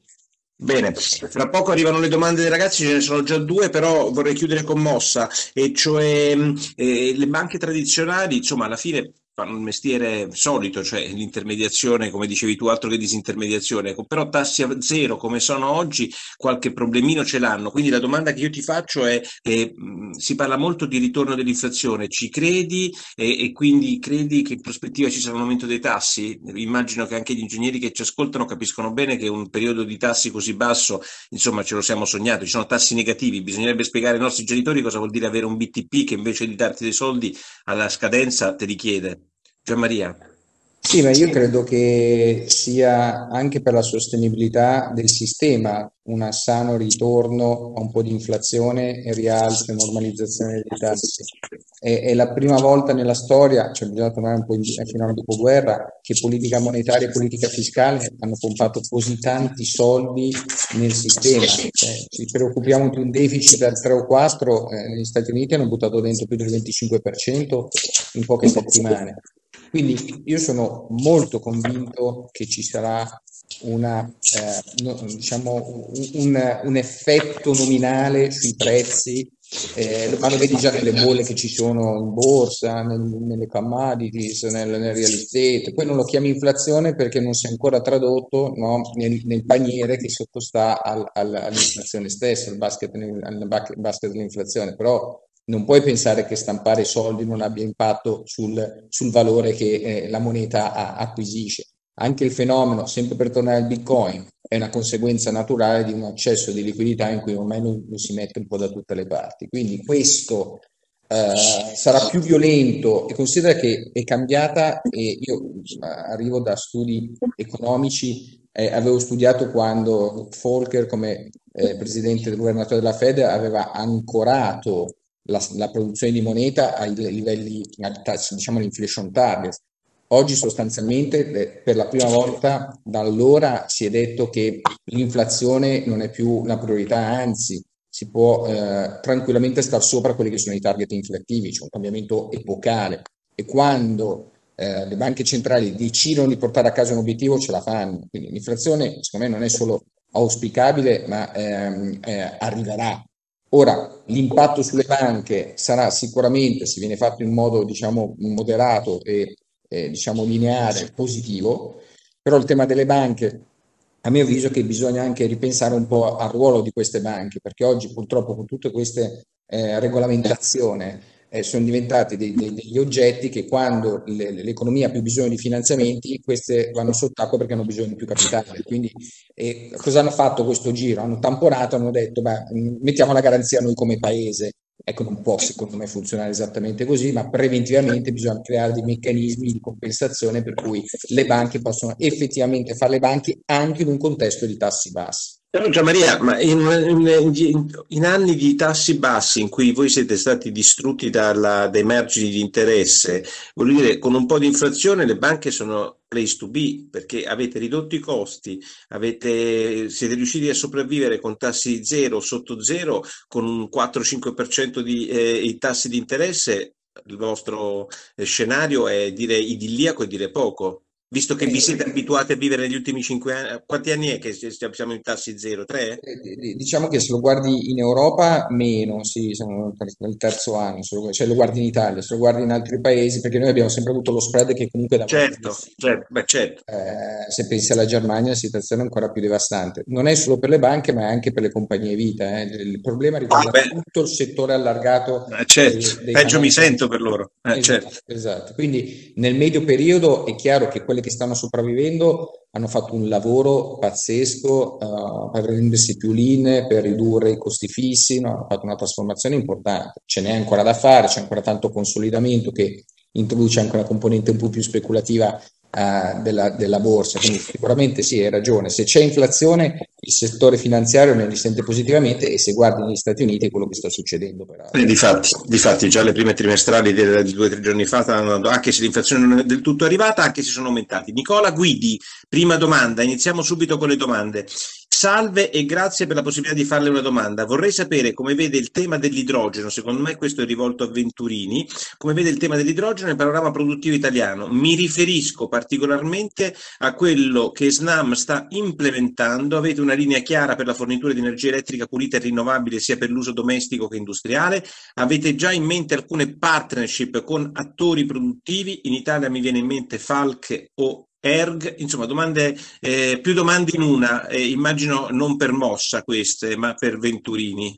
Bene, fra poco arrivano le domande dei ragazzi, ce ne sono già due, però vorrei chiudere con Mossa, e cioè eh, le banche tradizionali, insomma, alla fine un mestiere solito, cioè l'intermediazione, come dicevi tu, altro che disintermediazione, però tassi a zero come sono oggi, qualche problemino ce l'hanno. Quindi la domanda che io ti faccio è, eh, si parla molto di ritorno dell'inflazione, ci credi e, e, quindi credi che in prospettiva ci sarà un aumento dei tassi? Immagino che anche gli ingegneri che ci ascoltano capiscono bene che un periodo di tassi così basso, insomma, ce lo siamo sognato, ci sono tassi negativi, bisognerebbe spiegare ai nostri genitori cosa vuol dire avere un BTP che invece di darti dei soldi alla scadenza te li chiede. Gian Maria. Sì, ma io credo che sia anche per la sostenibilità del sistema un sano ritorno a un po' di inflazione e rialzo e normalizzazione dei tassi. È, è, la prima volta nella storia, cioè bisogna tornare un po' in, fino al dopoguerra, che politica monetaria e politica fiscale hanno pompato così tanti soldi nel sistema. Cioè, ci preoccupiamo di un deficit del 3 o 4, eh, negli Stati Uniti hanno buttato dentro più del 25% in poche settimane. Quindi io sono molto convinto che ci sarà una, eh, no, diciamo, un, un, effetto nominale sui prezzi, eh, ma lo vedi già nelle bolle che ci sono in borsa, nel, nelle commodities, nel, nel, real estate. Poi non lo chiami inflazione perché non si è ancora tradotto no, nel, nel, paniere che sottostà al, al, all'inflazione stessa, al basket, al basket dell'inflazione, però non puoi pensare che stampare soldi non abbia impatto sul, sul valore che eh, la moneta a, acquisisce. Anche il fenomeno, sempre per tornare al Bitcoin, è una conseguenza naturale di un accesso di liquidità in cui ormai lo, lo si mette un po' da tutte le parti. Quindi questo eh, sarà più violento e considera che è cambiata e io arrivo da studi economici, eh, avevo studiato quando Volcker come eh, presidente del governatore della Fed aveva ancorato la, la produzione di moneta ai livelli, diciamo l'inflation target, Oggi sostanzialmente per la prima volta da allora si è detto che l'inflazione non è più una priorità, anzi si può eh, tranquillamente star sopra quelli che sono i target inflattivi, c'è un cambiamento epocale e quando eh, le banche centrali decidono di portare a casa un obiettivo ce la fanno. Quindi l'inflazione secondo me non è solo auspicabile ma ehm, eh, arriverà. Ora, l'impatto sulle banche sarà sicuramente, se viene fatto in modo diciamo moderato e eh, diciamo lineare positivo, però il tema delle banche, a mio avviso, che bisogna anche ripensare un po' al ruolo di queste banche, perché oggi purtroppo con tutte queste eh, regolamentazioni eh, sono diventati dei, dei, degli oggetti che quando le, l'economia ha più bisogno di finanziamenti, queste vanno sott'acqua perché hanno bisogno di più capitale. Quindi eh, cosa hanno fatto questo giro? Hanno tamponato, hanno detto, beh, mettiamo la garanzia noi come paese Ecco, non può secondo me funzionare esattamente così, ma preventivamente bisogna creare dei meccanismi di compensazione per cui le banche possono effettivamente fare le banche anche in un contesto di tassi bassi. Gian Maria, ma in, in, in, anni di tassi bassi in cui voi siete stati distrutti dalla, dai margini di interesse, voglio dire, con un po' di inflazione le banche sono place to be perché avete ridotto i costi, avete, siete riusciti a sopravvivere con tassi zero, sotto zero, con un 4-5% di eh, tassi di interesse. Il vostro eh, scenario è dire idilliaco e dire poco. Visto che vi eh, siete abituati a vivere negli ultimi cinque anni, quanti anni è che siamo in tassi zero? Tre? Eh, diciamo che se lo guardi in Europa meno, sì, siamo nel terzo anno, se lo, cioè lo guardi in Italia, se lo guardi in altri paesi, perché noi abbiamo sempre avuto lo spread che comunque da certo, certo, beh, certo. Eh, se pensi alla Germania la situazione è ancora più devastante. Non è solo per le banche, ma è anche per le compagnie vita. Eh. Il problema riguarda ah, tutto il settore allargato. Eh, certo, dei, dei peggio mi sento per loro. Eh, esatto, certo. esatto. Quindi nel medio periodo è chiaro che quelle che stanno sopravvivendo hanno fatto un lavoro pazzesco uh, per rendersi più lean, per ridurre i costi fissi, no? hanno fatto una trasformazione importante. Ce n'è ancora da fare, c'è ancora tanto consolidamento che introduce anche una componente un po' più speculativa uh, della, della, borsa. Quindi sicuramente sì, hai ragione. Se c'è inflazione, il settore finanziario ne risente positivamente e se guardi negli Stati Uniti è quello che sta succedendo. Difatti, difatti, già le prime trimestrali di, di due o tre giorni fa, anche se l'inflazione non è del tutto arrivata, anche se sono aumentati. Nicola Guidi, prima domanda, iniziamo subito con le domande. Salve e grazie per la possibilità di farle una domanda. Vorrei sapere come vede il tema dell'idrogeno, secondo me questo è rivolto a Venturini, come vede il tema dell'idrogeno nel panorama produttivo italiano. Mi riferisco particolarmente a quello che SNAM sta implementando. Avete una linea chiara per la fornitura di energia elettrica pulita e rinnovabile sia per l'uso domestico che industriale? Avete già in mente alcune partnership con attori produttivi? In Italia mi viene in mente Falk o Erg, insomma, domande, eh, più domande in una, eh, immagino non per Mossa queste, ma per Venturini.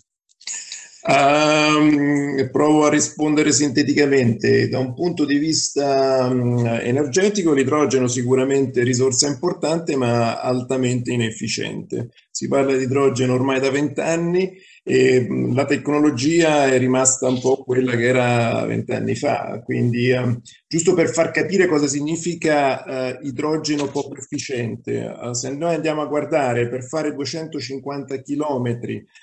Um, provo a rispondere sinteticamente. Da un punto di vista um, energetico, l'idrogeno sicuramente risorsa importante, ma altamente inefficiente. Si parla di idrogeno ormai da vent'anni e la tecnologia è rimasta un po' quella che era vent'anni fa, quindi eh, giusto per far capire cosa significa eh, idrogeno poco efficiente, eh, se noi andiamo a guardare per fare 250 km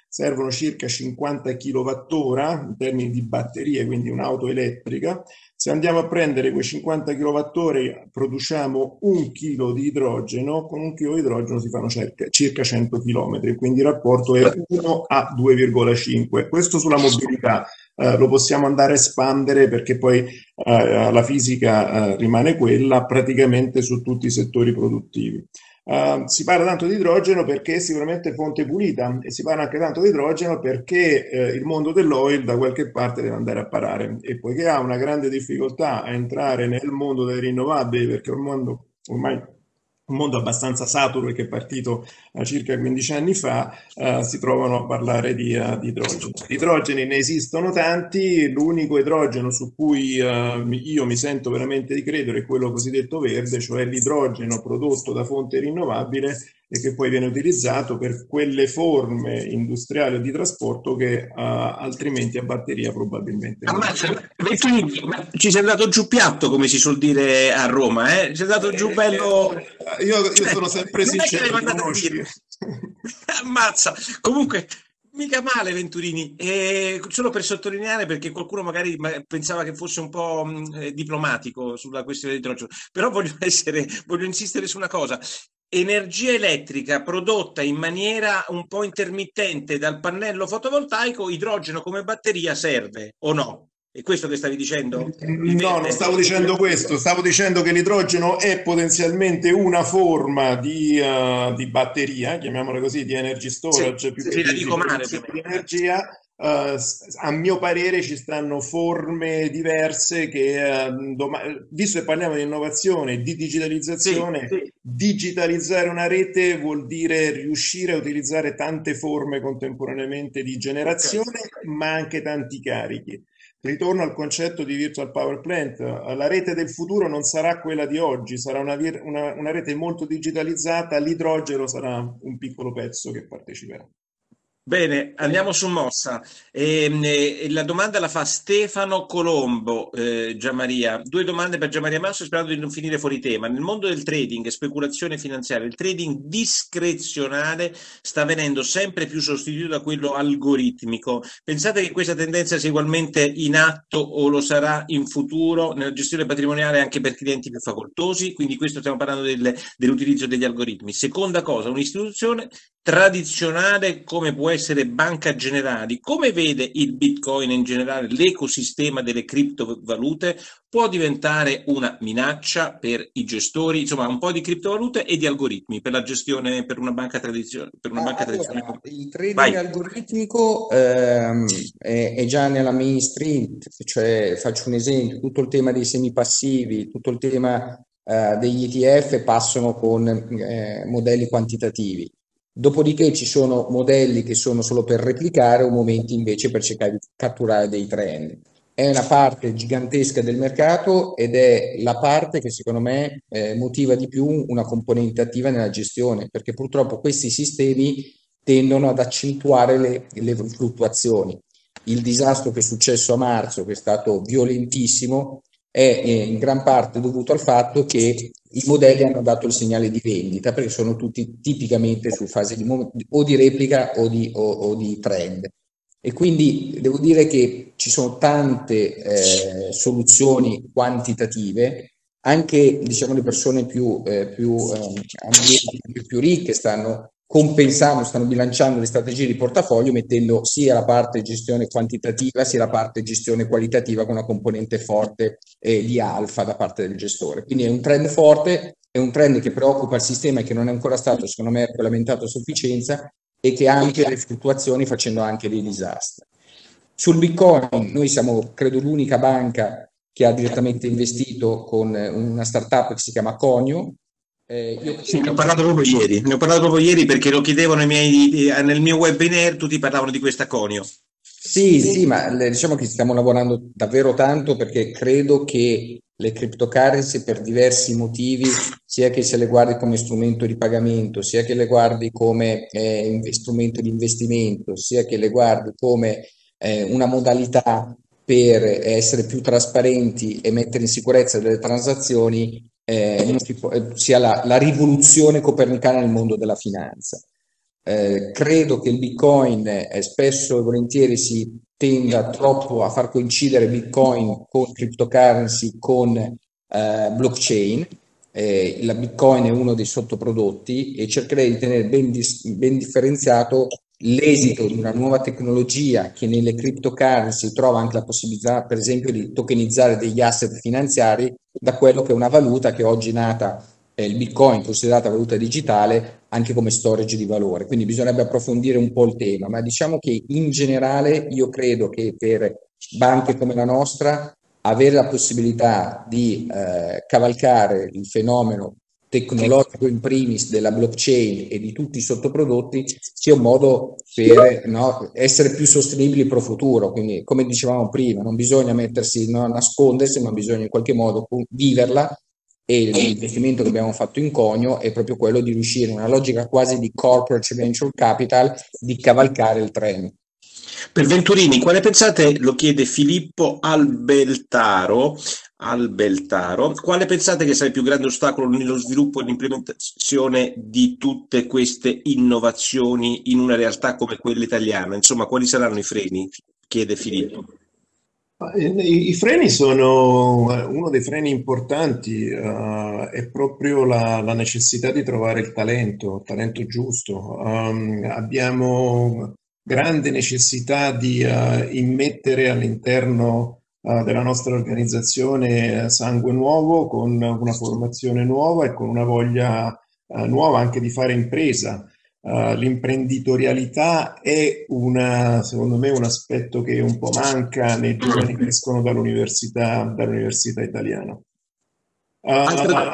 servono circa 50 kWh in termini di batterie, quindi un'auto elettrica, se andiamo a prendere quei 50 kWh, produciamo un chilo di idrogeno, con un chilo di idrogeno si fanno circa, circa 100 km, quindi il rapporto è 1 a 2,5. Questo sulla mobilità. Uh, lo possiamo andare a espandere perché poi uh, la fisica uh, rimane quella praticamente su tutti i settori produttivi. Uh, si parla tanto di idrogeno perché è sicuramente fonte pulita e si parla anche tanto di idrogeno perché eh, il mondo dell'oil da qualche parte deve andare a parare e poiché ha una grande difficoltà a entrare nel mondo delle rinnovabili perché è un mondo ormai un mondo abbastanza saturo che è partito uh, circa 15 anni fa, uh, si trovano a parlare di, uh, di idrogeno. Idrogeni ne esistono tanti, l'unico idrogeno su cui io mi sento veramente di credere è quello cosiddetto verde, cioè l'idrogeno prodotto da fonte rinnovabile e che poi viene utilizzato per quelle forme industriali o di trasporto che uh, altrimenti a batteria probabilmente Ammazza, non. Ma ci sei andato giù piatto, come si suol dire a Roma, eh? Ci sei andato giù bello... Eh, io, io sono sempre sincero. Ammazza, comunque... Mica male Venturini, eh, solo per sottolineare perché qualcuno magari pensava che fosse un po' mh, eh, diplomatico sulla questione dell'idrogeno, però voglio, essere, voglio insistere su una cosa, energia elettrica prodotta in maniera un po' intermittente dal pannello fotovoltaico, idrogeno come batteria serve o no? È questo che stavi dicendo? No, non stavo dicendo questo, stavo dicendo che l'idrogeno è potenzialmente una forma di, uh, di batteria, chiamiamola così, di energy storage, sì, più sì, che di, di energia, Uh, a mio parere ci stanno forme diverse che, uh, doma- visto che parliamo di innovazione e di digitalizzazione, sì, sì. digitalizzare una rete vuol dire riuscire a utilizzare tante forme contemporaneamente di generazione, okay. ma anche tanti carichi. Ritorno al concetto di virtual power plant. La rete del futuro non sarà quella di oggi, sarà una, una, una rete molto digitalizzata, l'idrogeno sarà un piccolo pezzo che parteciperà. Bene, andiamo su Mossa. E, ehm, e, la domanda la fa Stefano Colombo, eh, Gianmaria. Due domande per Gianmaria Masso sperando di non finire fuori tema. Nel mondo del trading e speculazione finanziaria, il trading discrezionale sta venendo sempre più sostituito da quello algoritmico. Pensate che questa tendenza sia ugualmente in atto o lo sarà in futuro nella gestione patrimoniale anche per clienti più facoltosi? Quindi questo stiamo parlando del, dell'utilizzo degli algoritmi. Seconda cosa, un'istituzione tradizionale come può essere Banca Generali, come vede il Bitcoin in generale, l'ecosistema delle criptovalute, può diventare una minaccia per i gestori, insomma un po' di criptovalute e di algoritmi per la gestione per una banca, tradizio- per una ah, banca allora, tradizionale. Il trading Vai. algoritmico ehm, è, è, già nella mainstream, cioè faccio un esempio, tutto il tema dei semipassivi, tutto il tema eh, degli ETF passano con eh, modelli quantitativi Dopodiché ci sono modelli che sono solo per replicare o momenti invece per cercare di catturare dei trend. È una parte gigantesca del mercato ed è la parte che secondo me eh, motiva di più una componente attiva nella gestione, perché purtroppo questi sistemi tendono ad accentuare le, le fluttuazioni. Il disastro che è successo a marzo, che è stato violentissimo, è in gran parte dovuto al fatto che i modelli hanno dato il segnale di vendita perché sono tutti tipicamente su fase di, o di replica o di, o, o di trend. E quindi devo dire che ci sono tante eh, soluzioni quantitative, anche diciamo, le persone più, eh, più, eh, più, più ricche stanno compensando, stanno bilanciando le strategie di portafoglio mettendo sia la parte gestione quantitativa sia la parte gestione qualitativa con una componente forte eh, di alfa da parte del gestore. Quindi è un trend forte, è un trend che preoccupa il sistema e che non è ancora stato, secondo me, regolamentato a sufficienza e che ha anche le fluttuazioni facendo anche dei disastri. Sul Bitcoin noi siamo, credo, l'unica banca che ha direttamente investito con una startup che si chiama Conio, eh, io... Sì, ne ho parlato proprio ieri, ne ho parlato proprio ieri perché lo chiedevano miei, nel mio webinar, tutti parlavano di questa conio. Sì, sì, ma diciamo che stiamo lavorando davvero tanto perché credo che le cryptocurrency per diversi motivi, sia che se le guardi come strumento di pagamento, sia che le guardi come eh, strumento di investimento, sia che le guardi come eh, una modalità per essere più trasparenti e mettere in sicurezza delle transazioni, eh, sia la, la, rivoluzione copernicana nel mondo della finanza. Eh, credo che il Bitcoin eh, spesso e volentieri si tenda troppo a far coincidere Bitcoin con cryptocurrency, con eh, blockchain. Eh, la Bitcoin è uno dei sottoprodotti e cercherei di tenere ben, dis- ben differenziato l'esito di una nuova tecnologia che nelle cryptocurrency trova anche la possibilità, per esempio, di tokenizzare degli asset finanziari da quello che è una valuta che oggi è nata, eh, il Bitcoin, considerata valuta digitale, anche come storage di valore. Quindi bisognerebbe approfondire un po' il tema, ma diciamo che in generale io credo che per banche come la nostra avere la possibilità di eh, cavalcare il fenomeno tecnologico in primis della blockchain e di tutti i sottoprodotti sia un modo per no, essere più sostenibili pro futuro. Quindi, come dicevamo prima, non bisogna mettersi no, a nascondersi, ma bisogna in qualche modo viverla e l'investimento che abbiamo fatto in Conio è proprio quello di riuscire in una logica quasi di corporate venture capital di cavalcare il treno. Per Venturini, quale pensate, lo chiede Filippo Albeltaro, Albeltaro, quale pensate che sia il più grande ostacolo nello sviluppo e nell'implementazione di tutte queste innovazioni in una realtà come quella italiana? Insomma, quali saranno i freni? chiede Filippo. I, I, freni sono uno dei freni importanti, uh, è proprio la, la, necessità di trovare il talento, il talento giusto. Um, abbiamo grande necessità di uh, immettere all'interno uh, della nostra organizzazione sangue nuovo, con una formazione nuova e con una voglia nuova anche di fare impresa. Uh, l'imprenditorialità è una, secondo me un aspetto che un po' manca nei giovani che escono dall'università, dall'università italiana. Uh,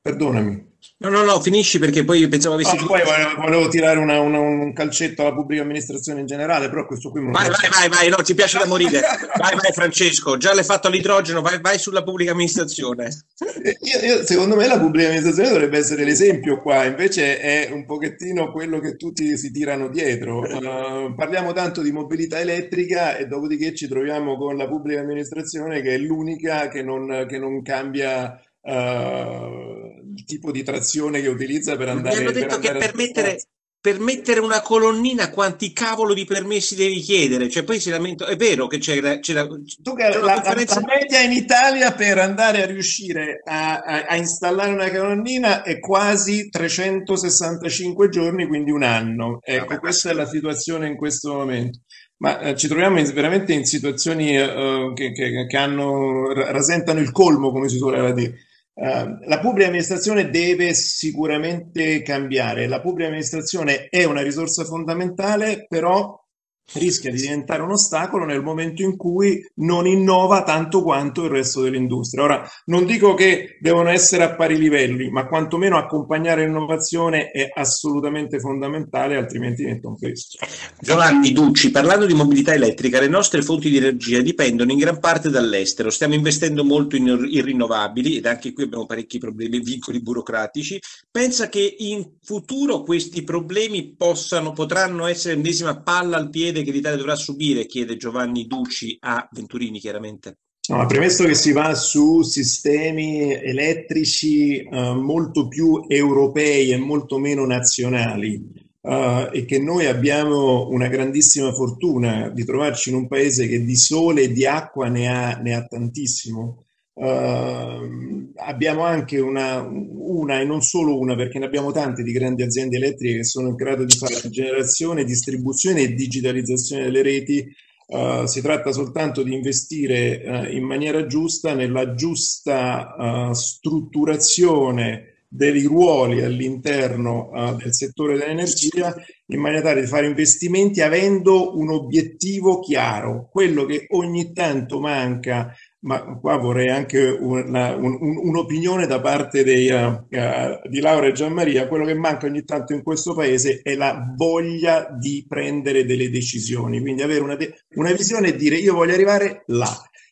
perdonami. No, no, no, finisci perché poi pensavo avessi... Ah, poi volevo, tirare una, una, un calcetto alla pubblica amministrazione in generale, però questo qui... Vai, vai, vai, vai, no, ci piace da morire. vai, vai Francesco, già l'hai fatto all'idrogeno, vai, vai sulla pubblica amministrazione. Io, io, secondo me la pubblica amministrazione dovrebbe essere l'esempio qua, invece è un pochettino quello che tutti si tirano dietro. Uh, parliamo tanto di mobilità elettrica e dopodiché ci troviamo con la pubblica amministrazione che è l'unica che non, che non cambia uh, il tipo di trazione che utilizza per andare... Mi hanno detto che per mettere, per mettere, una colonnina quanti cavolo di permessi devi chiedere? Cioè poi si lamenta... È vero che c'era... c'era, c'era la, conferenza... la, media in Italia per andare a riuscire a, a, a, installare una colonnina è quasi 365 giorni, quindi un anno. Ecco, questa è la situazione in questo momento ma eh, ci troviamo in, veramente in situazioni eh, che, che, che hanno, rasentano il colmo, come si suole dire. Uh, la pubblica amministrazione deve sicuramente cambiare. La pubblica amministrazione è una risorsa fondamentale, però rischia di diventare un ostacolo nel momento in cui non innova tanto quanto il resto dell'industria. Ora, non dico che devono essere a pari livelli, ma quantomeno accompagnare l'innovazione è assolutamente fondamentale, altrimenti diventa un peso. Giovanni Ducci, parlando di mobilità elettrica, le nostre fonti di energia dipendono in gran parte dall'estero. Stiamo investendo molto in, in rinnovabili ed anche qui abbiamo parecchi problemi e vincoli burocratici. Pensa che in futuro questi problemi possano, potranno essere l'ennesima palla al piede che l'Italia dovrà subire, chiede Giovanni Ducci a Venturini chiaramente. No, premesso che si va su sistemi elettrici uh, molto più europei e molto meno nazionali uh, e che noi abbiamo una grandissima fortuna di trovarci in un paese che di sole e di acqua ne ha, ne ha tantissimo, Uh, abbiamo anche una, una, e non solo una, perché ne abbiamo tante di grandi aziende elettriche che sono in grado di fare generazione, distribuzione e digitalizzazione delle reti. Uh, si tratta soltanto di investire uh, in maniera giusta nella giusta strutturazione dei ruoli all'interno del settore dell'energia in maniera tale di fare investimenti avendo un obiettivo chiaro, quello che ogni tanto manca ma qua vorrei anche una, un, un'opinione da parte dei, uh, uh, di Laura e Gianmaria. Quello che manca ogni tanto in questo paese è la voglia di prendere delle decisioni, quindi avere una, de- una visione e dire io voglio arrivare là.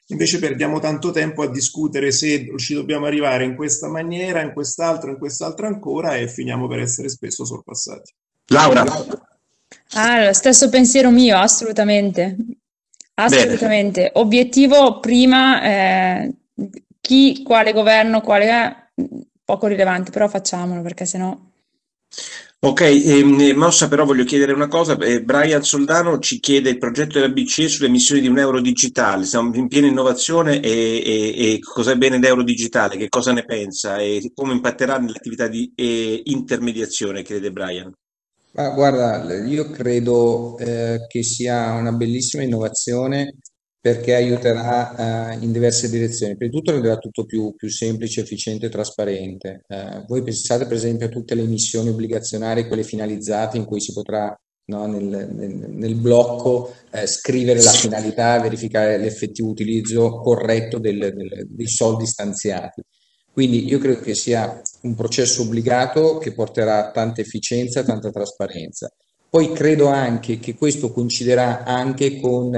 Invece perdiamo tanto tempo a discutere se ci dobbiamo arrivare in questa maniera, in quest'altra, in quest'altra ancora e finiamo per essere spesso sorpassati. Laura. Ah, lo stesso pensiero mio, assolutamente. Assolutamente. Bene. Obiettivo prima, eh, chi, quale governo, quale è, poco rilevante, però facciamolo perché sennò... Ok, ehm, Mossa però voglio chiedere una cosa, eh, Brian Soldano ci chiede il progetto della BCE sulle emissioni di un euro digitale, siamo in piena innovazione e, e, e cos'è bene l'euro digitale, che cosa ne pensa e come impatterà nell'attività di eh, intermediazione, crede Brian? Ma guarda, io credo eh, che sia una bellissima innovazione perché aiuterà eh, in diverse direzioni. Prima di tutto renderà tutto più, più semplice, efficiente e trasparente. Eh, voi pensate per esempio a tutte le emissioni obbligazionarie, quelle finalizzate, in cui si potrà no, nel, nel, nel, blocco eh, scrivere la finalità, verificare l'effettivo utilizzo corretto del, del, dei soldi stanziati. Quindi io credo che sia un processo obbligato che porterà tanta efficienza, tanta trasparenza. Poi credo anche che questo coinciderà anche con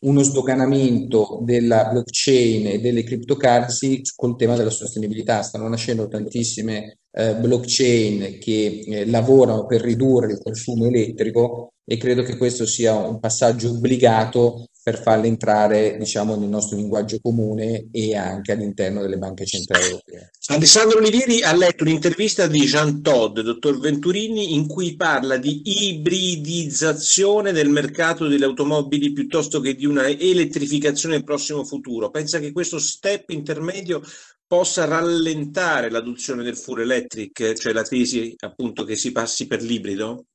uno sdoganamento della blockchain e delle cryptocurrency col tema della sostenibilità. Stanno nascendo tantissime eh, blockchain che eh, lavorano per ridurre il consumo elettrico e credo che questo sia un passaggio obbligato per farle entrare diciamo, nel nostro linguaggio comune e anche all'interno delle banche centrali europee. Alessandro Olivieri ha letto un'intervista di Jean Todd, dottor Venturini, in cui parla di ibridizzazione del mercato delle automobili piuttosto che di una elettrificazione nel prossimo futuro. Pensa che questo step intermedio possa rallentare l'adozione del full electric, cioè la tesi appunto che si passi per l'ibrido?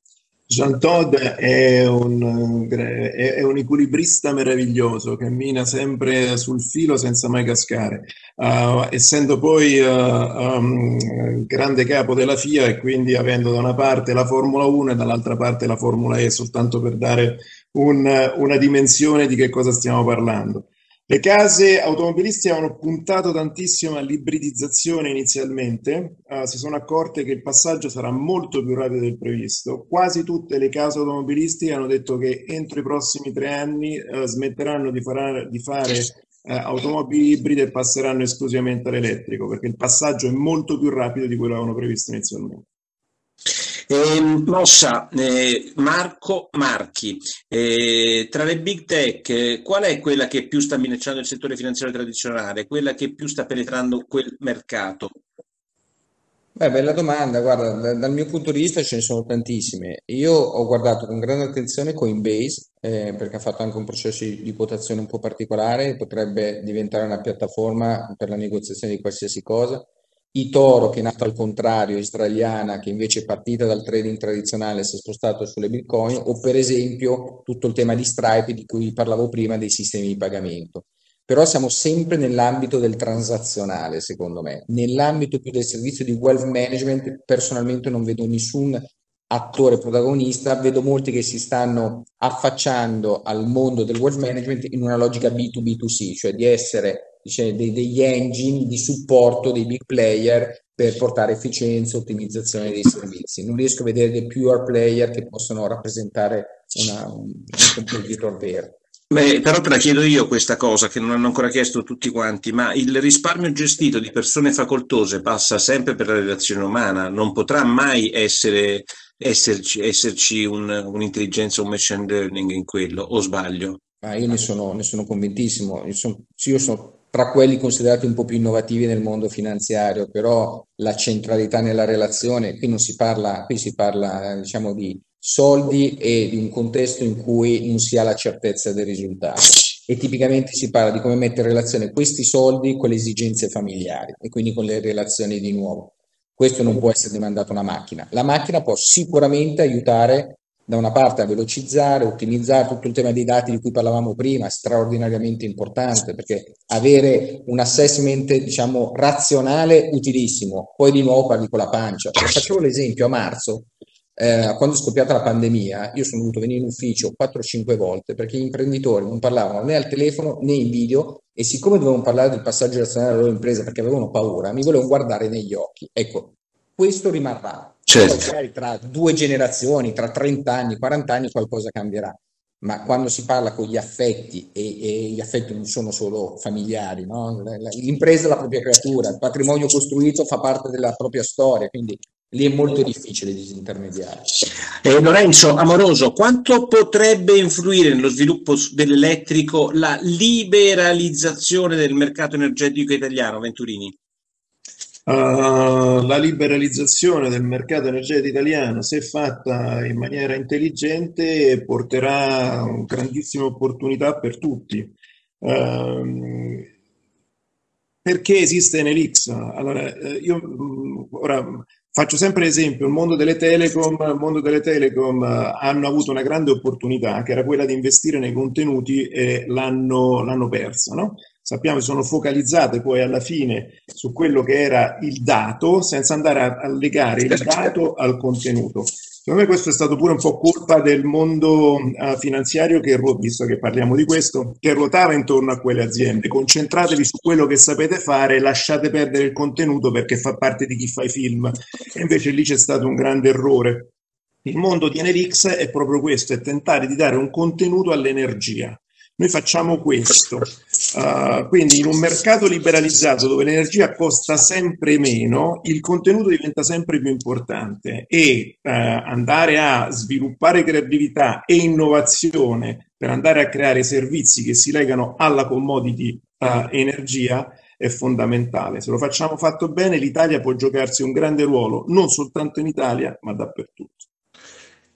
Jean Todd è un, è un, equilibrista meraviglioso, cammina sempre sul filo senza mai cascare, uh, essendo poi uh, um, grande capo della FIA e quindi avendo da una parte la Formula 1 e dall'altra parte la Formula E, soltanto per dare un, una dimensione di che cosa stiamo parlando. Le case automobilistiche hanno puntato tantissimo all'ibridizzazione inizialmente, uh, si sono accorte che il passaggio sarà molto più rapido del previsto. Quasi tutte le case automobilistiche hanno detto che entro i prossimi tre anni uh, smetteranno di, fare, di fare uh, automobili ibride e passeranno esclusivamente all'elettrico, perché il passaggio è molto più rapido di quello che avevano previsto inizialmente. Eh, Mossa, eh, Marco Marchi, eh, tra le big tech, eh, qual è quella che più sta minacciando il settore finanziario tradizionale, quella che più sta penetrando quel mercato? Beh, bella domanda, guarda, dal mio punto di vista ce ne sono tantissime. Io ho guardato con grande attenzione Coinbase, eh, perché ha fatto anche un processo di, di quotazione un po' particolare, potrebbe diventare una piattaforma per la negoziazione di qualsiasi cosa eToro che è nata al contrario, israeliana, che invece è partita dal trading tradizionale e si è spostato sulle bitcoin, o per esempio tutto il tema di Stripe di cui parlavo prima dei sistemi di pagamento. Però siamo sempre nell'ambito del transazionale, secondo me. Nell'ambito più del servizio di wealth management, personalmente non vedo nessun attore protagonista, vedo molti che si stanno affacciando al mondo del wealth management in una logica B2B2C, cioè di essere cioè dei, degli engine di supporto dei big player per portare efficienza e ottimizzazione dei servizi. Non riesco a vedere dei pure player che possono rappresentare una, un, un competitor vero. Beh, però te la chiedo io questa cosa che non hanno ancora chiesto tutti quanti, ma il risparmio gestito di persone facoltose passa sempre per la relazione umana, non potrà mai essere, esserci, esserci un, un'intelligenza, un machine learning in quello, o sbaglio? Ah, io ne sono, ne sono convintissimo, io sono, io sono tra quelli considerati un po' più innovativi nel mondo finanziario, però la centralità nella relazione, qui non si parla, qui si parla diciamo di soldi e di un contesto in cui non si ha la certezza del risultato. E tipicamente si parla di come mettere in relazione questi soldi con le esigenze familiari e quindi con le relazioni di nuovo. Questo non può essere demandato a una macchina. La macchina può sicuramente aiutare da una parte a velocizzare, ottimizzare tutto il tema dei dati di cui parlavamo prima, è straordinariamente importante perché avere un assessment diciamo razionale utilissimo, poi di nuovo parli con la pancia. Facevo l'esempio a marzo, eh, quando è scoppiata la pandemia, io sono dovuto venire in ufficio 4-5 volte perché gli imprenditori non parlavano né al telefono né in video e siccome dovevano parlare del passaggio razionale della loro impresa perché avevano paura, mi volevano guardare negli occhi. Ecco, questo rimarrà Certo. Magari tra due generazioni, tra 30 anni, 40 anni qualcosa cambierà. Ma quando si parla con gli affetti, e, e gli affetti non sono solo familiari, no? l'impresa è la propria creatura, il patrimonio costruito fa parte della propria storia, quindi lì è molto difficile disintermediare. Eh, Lorenzo Amoroso, quanto potrebbe influire nello sviluppo dell'elettrico la liberalizzazione del mercato energetico italiano, Venturini? Uh, la liberalizzazione del mercato energetico italiano, se fatta in maniera intelligente, porterà grandissime opportunità per tutti. Uh, perché esiste Enelix? Allora, eh, io mm, ora faccio sempre l'esempio, il mondo delle telecom, il mondo delle telecom eh, hanno avuto una grande opportunità che era quella di investire nei contenuti e l'hanno, l'hanno persa, no? Sappiamo che sono focalizzate poi alla fine su quello che era il dato, senza andare a, a legare il dato al contenuto. Secondo me questo è stato pure un po' colpa del mondo uh, finanziario che, visto che parliamo di questo, che ruotava intorno a quelle aziende. Concentratevi su quello che sapete fare, lasciate perdere il contenuto perché fa parte di chi fa i film. E invece lì c'è stato un grande errore. Il mondo di NLX è proprio questo, è tentare di dare un contenuto all'energia. Noi facciamo questo. Uh, quindi in un mercato liberalizzato dove l'energia costa sempre meno, il contenuto diventa sempre più importante e uh, andare a sviluppare creatività e innovazione per andare a creare servizi che si legano alla commodity uh, energia è fondamentale. Se lo facciamo fatto bene, l'Italia può giocarsi un grande ruolo, non soltanto in Italia, ma dappertutto.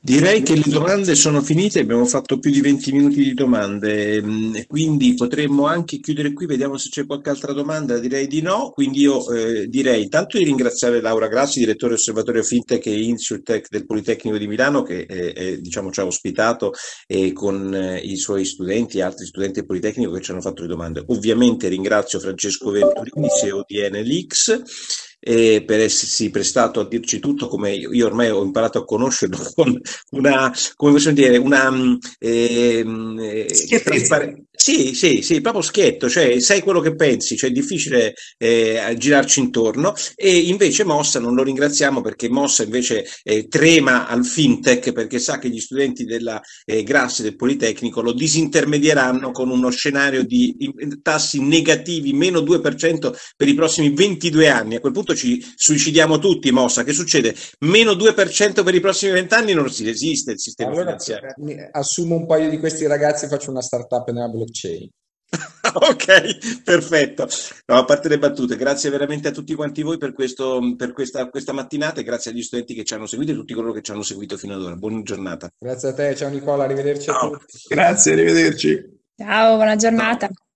Direi che le domande sono finite, abbiamo fatto più di 20 minuti di domande, mm, quindi potremmo anche chiudere qui, vediamo se c'è qualche altra domanda, direi di no, quindi io eh, direi tanto di ringraziare Laura Grassi, direttore osservatorio FinTech e Insurtech del Politecnico di Milano che eh, eh, diciamo, ci ha ospitato e con eh, i suoi studenti e altri studenti del Politecnico che ci hanno fatto le domande. Ovviamente ringrazio Francesco Venturini, CEO di NLX e per essersi prestato a dirci tutto come io ormai ho imparato a conoscerlo con una, come possiamo dire, una eh, eh, trasparenza sì, sì, sì, proprio schietto, cioè sai quello che pensi, cioè è difficile eh, girarci intorno e invece Mossa non lo ringraziamo perché Mossa invece eh, trema al fintech perché sa che gli studenti della eh, Grassi del Politecnico lo disintermedieranno con uno scenario di tassi negativi, meno 2% per i prossimi 22 anni. A quel punto ci suicidiamo tutti, Mossa, che succede? Meno 2% per i prossimi 20 anni non si resiste il sistema allora, finanziario. Eh, assumo un paio di questi ragazzi e faccio una startup nella blockchain blockchain. ok, perfetto. No, a parte le battute, grazie veramente a tutti quanti voi per, questo, per questa, questa, mattinata e grazie agli studenti che ci hanno seguito e a tutti coloro che ci hanno seguito fino ad ora. Buona giornata. Grazie a te, ciao Nicola, arrivederci ciao. a tutti. Grazie, arrivederci. Ciao, buona giornata. Ciao.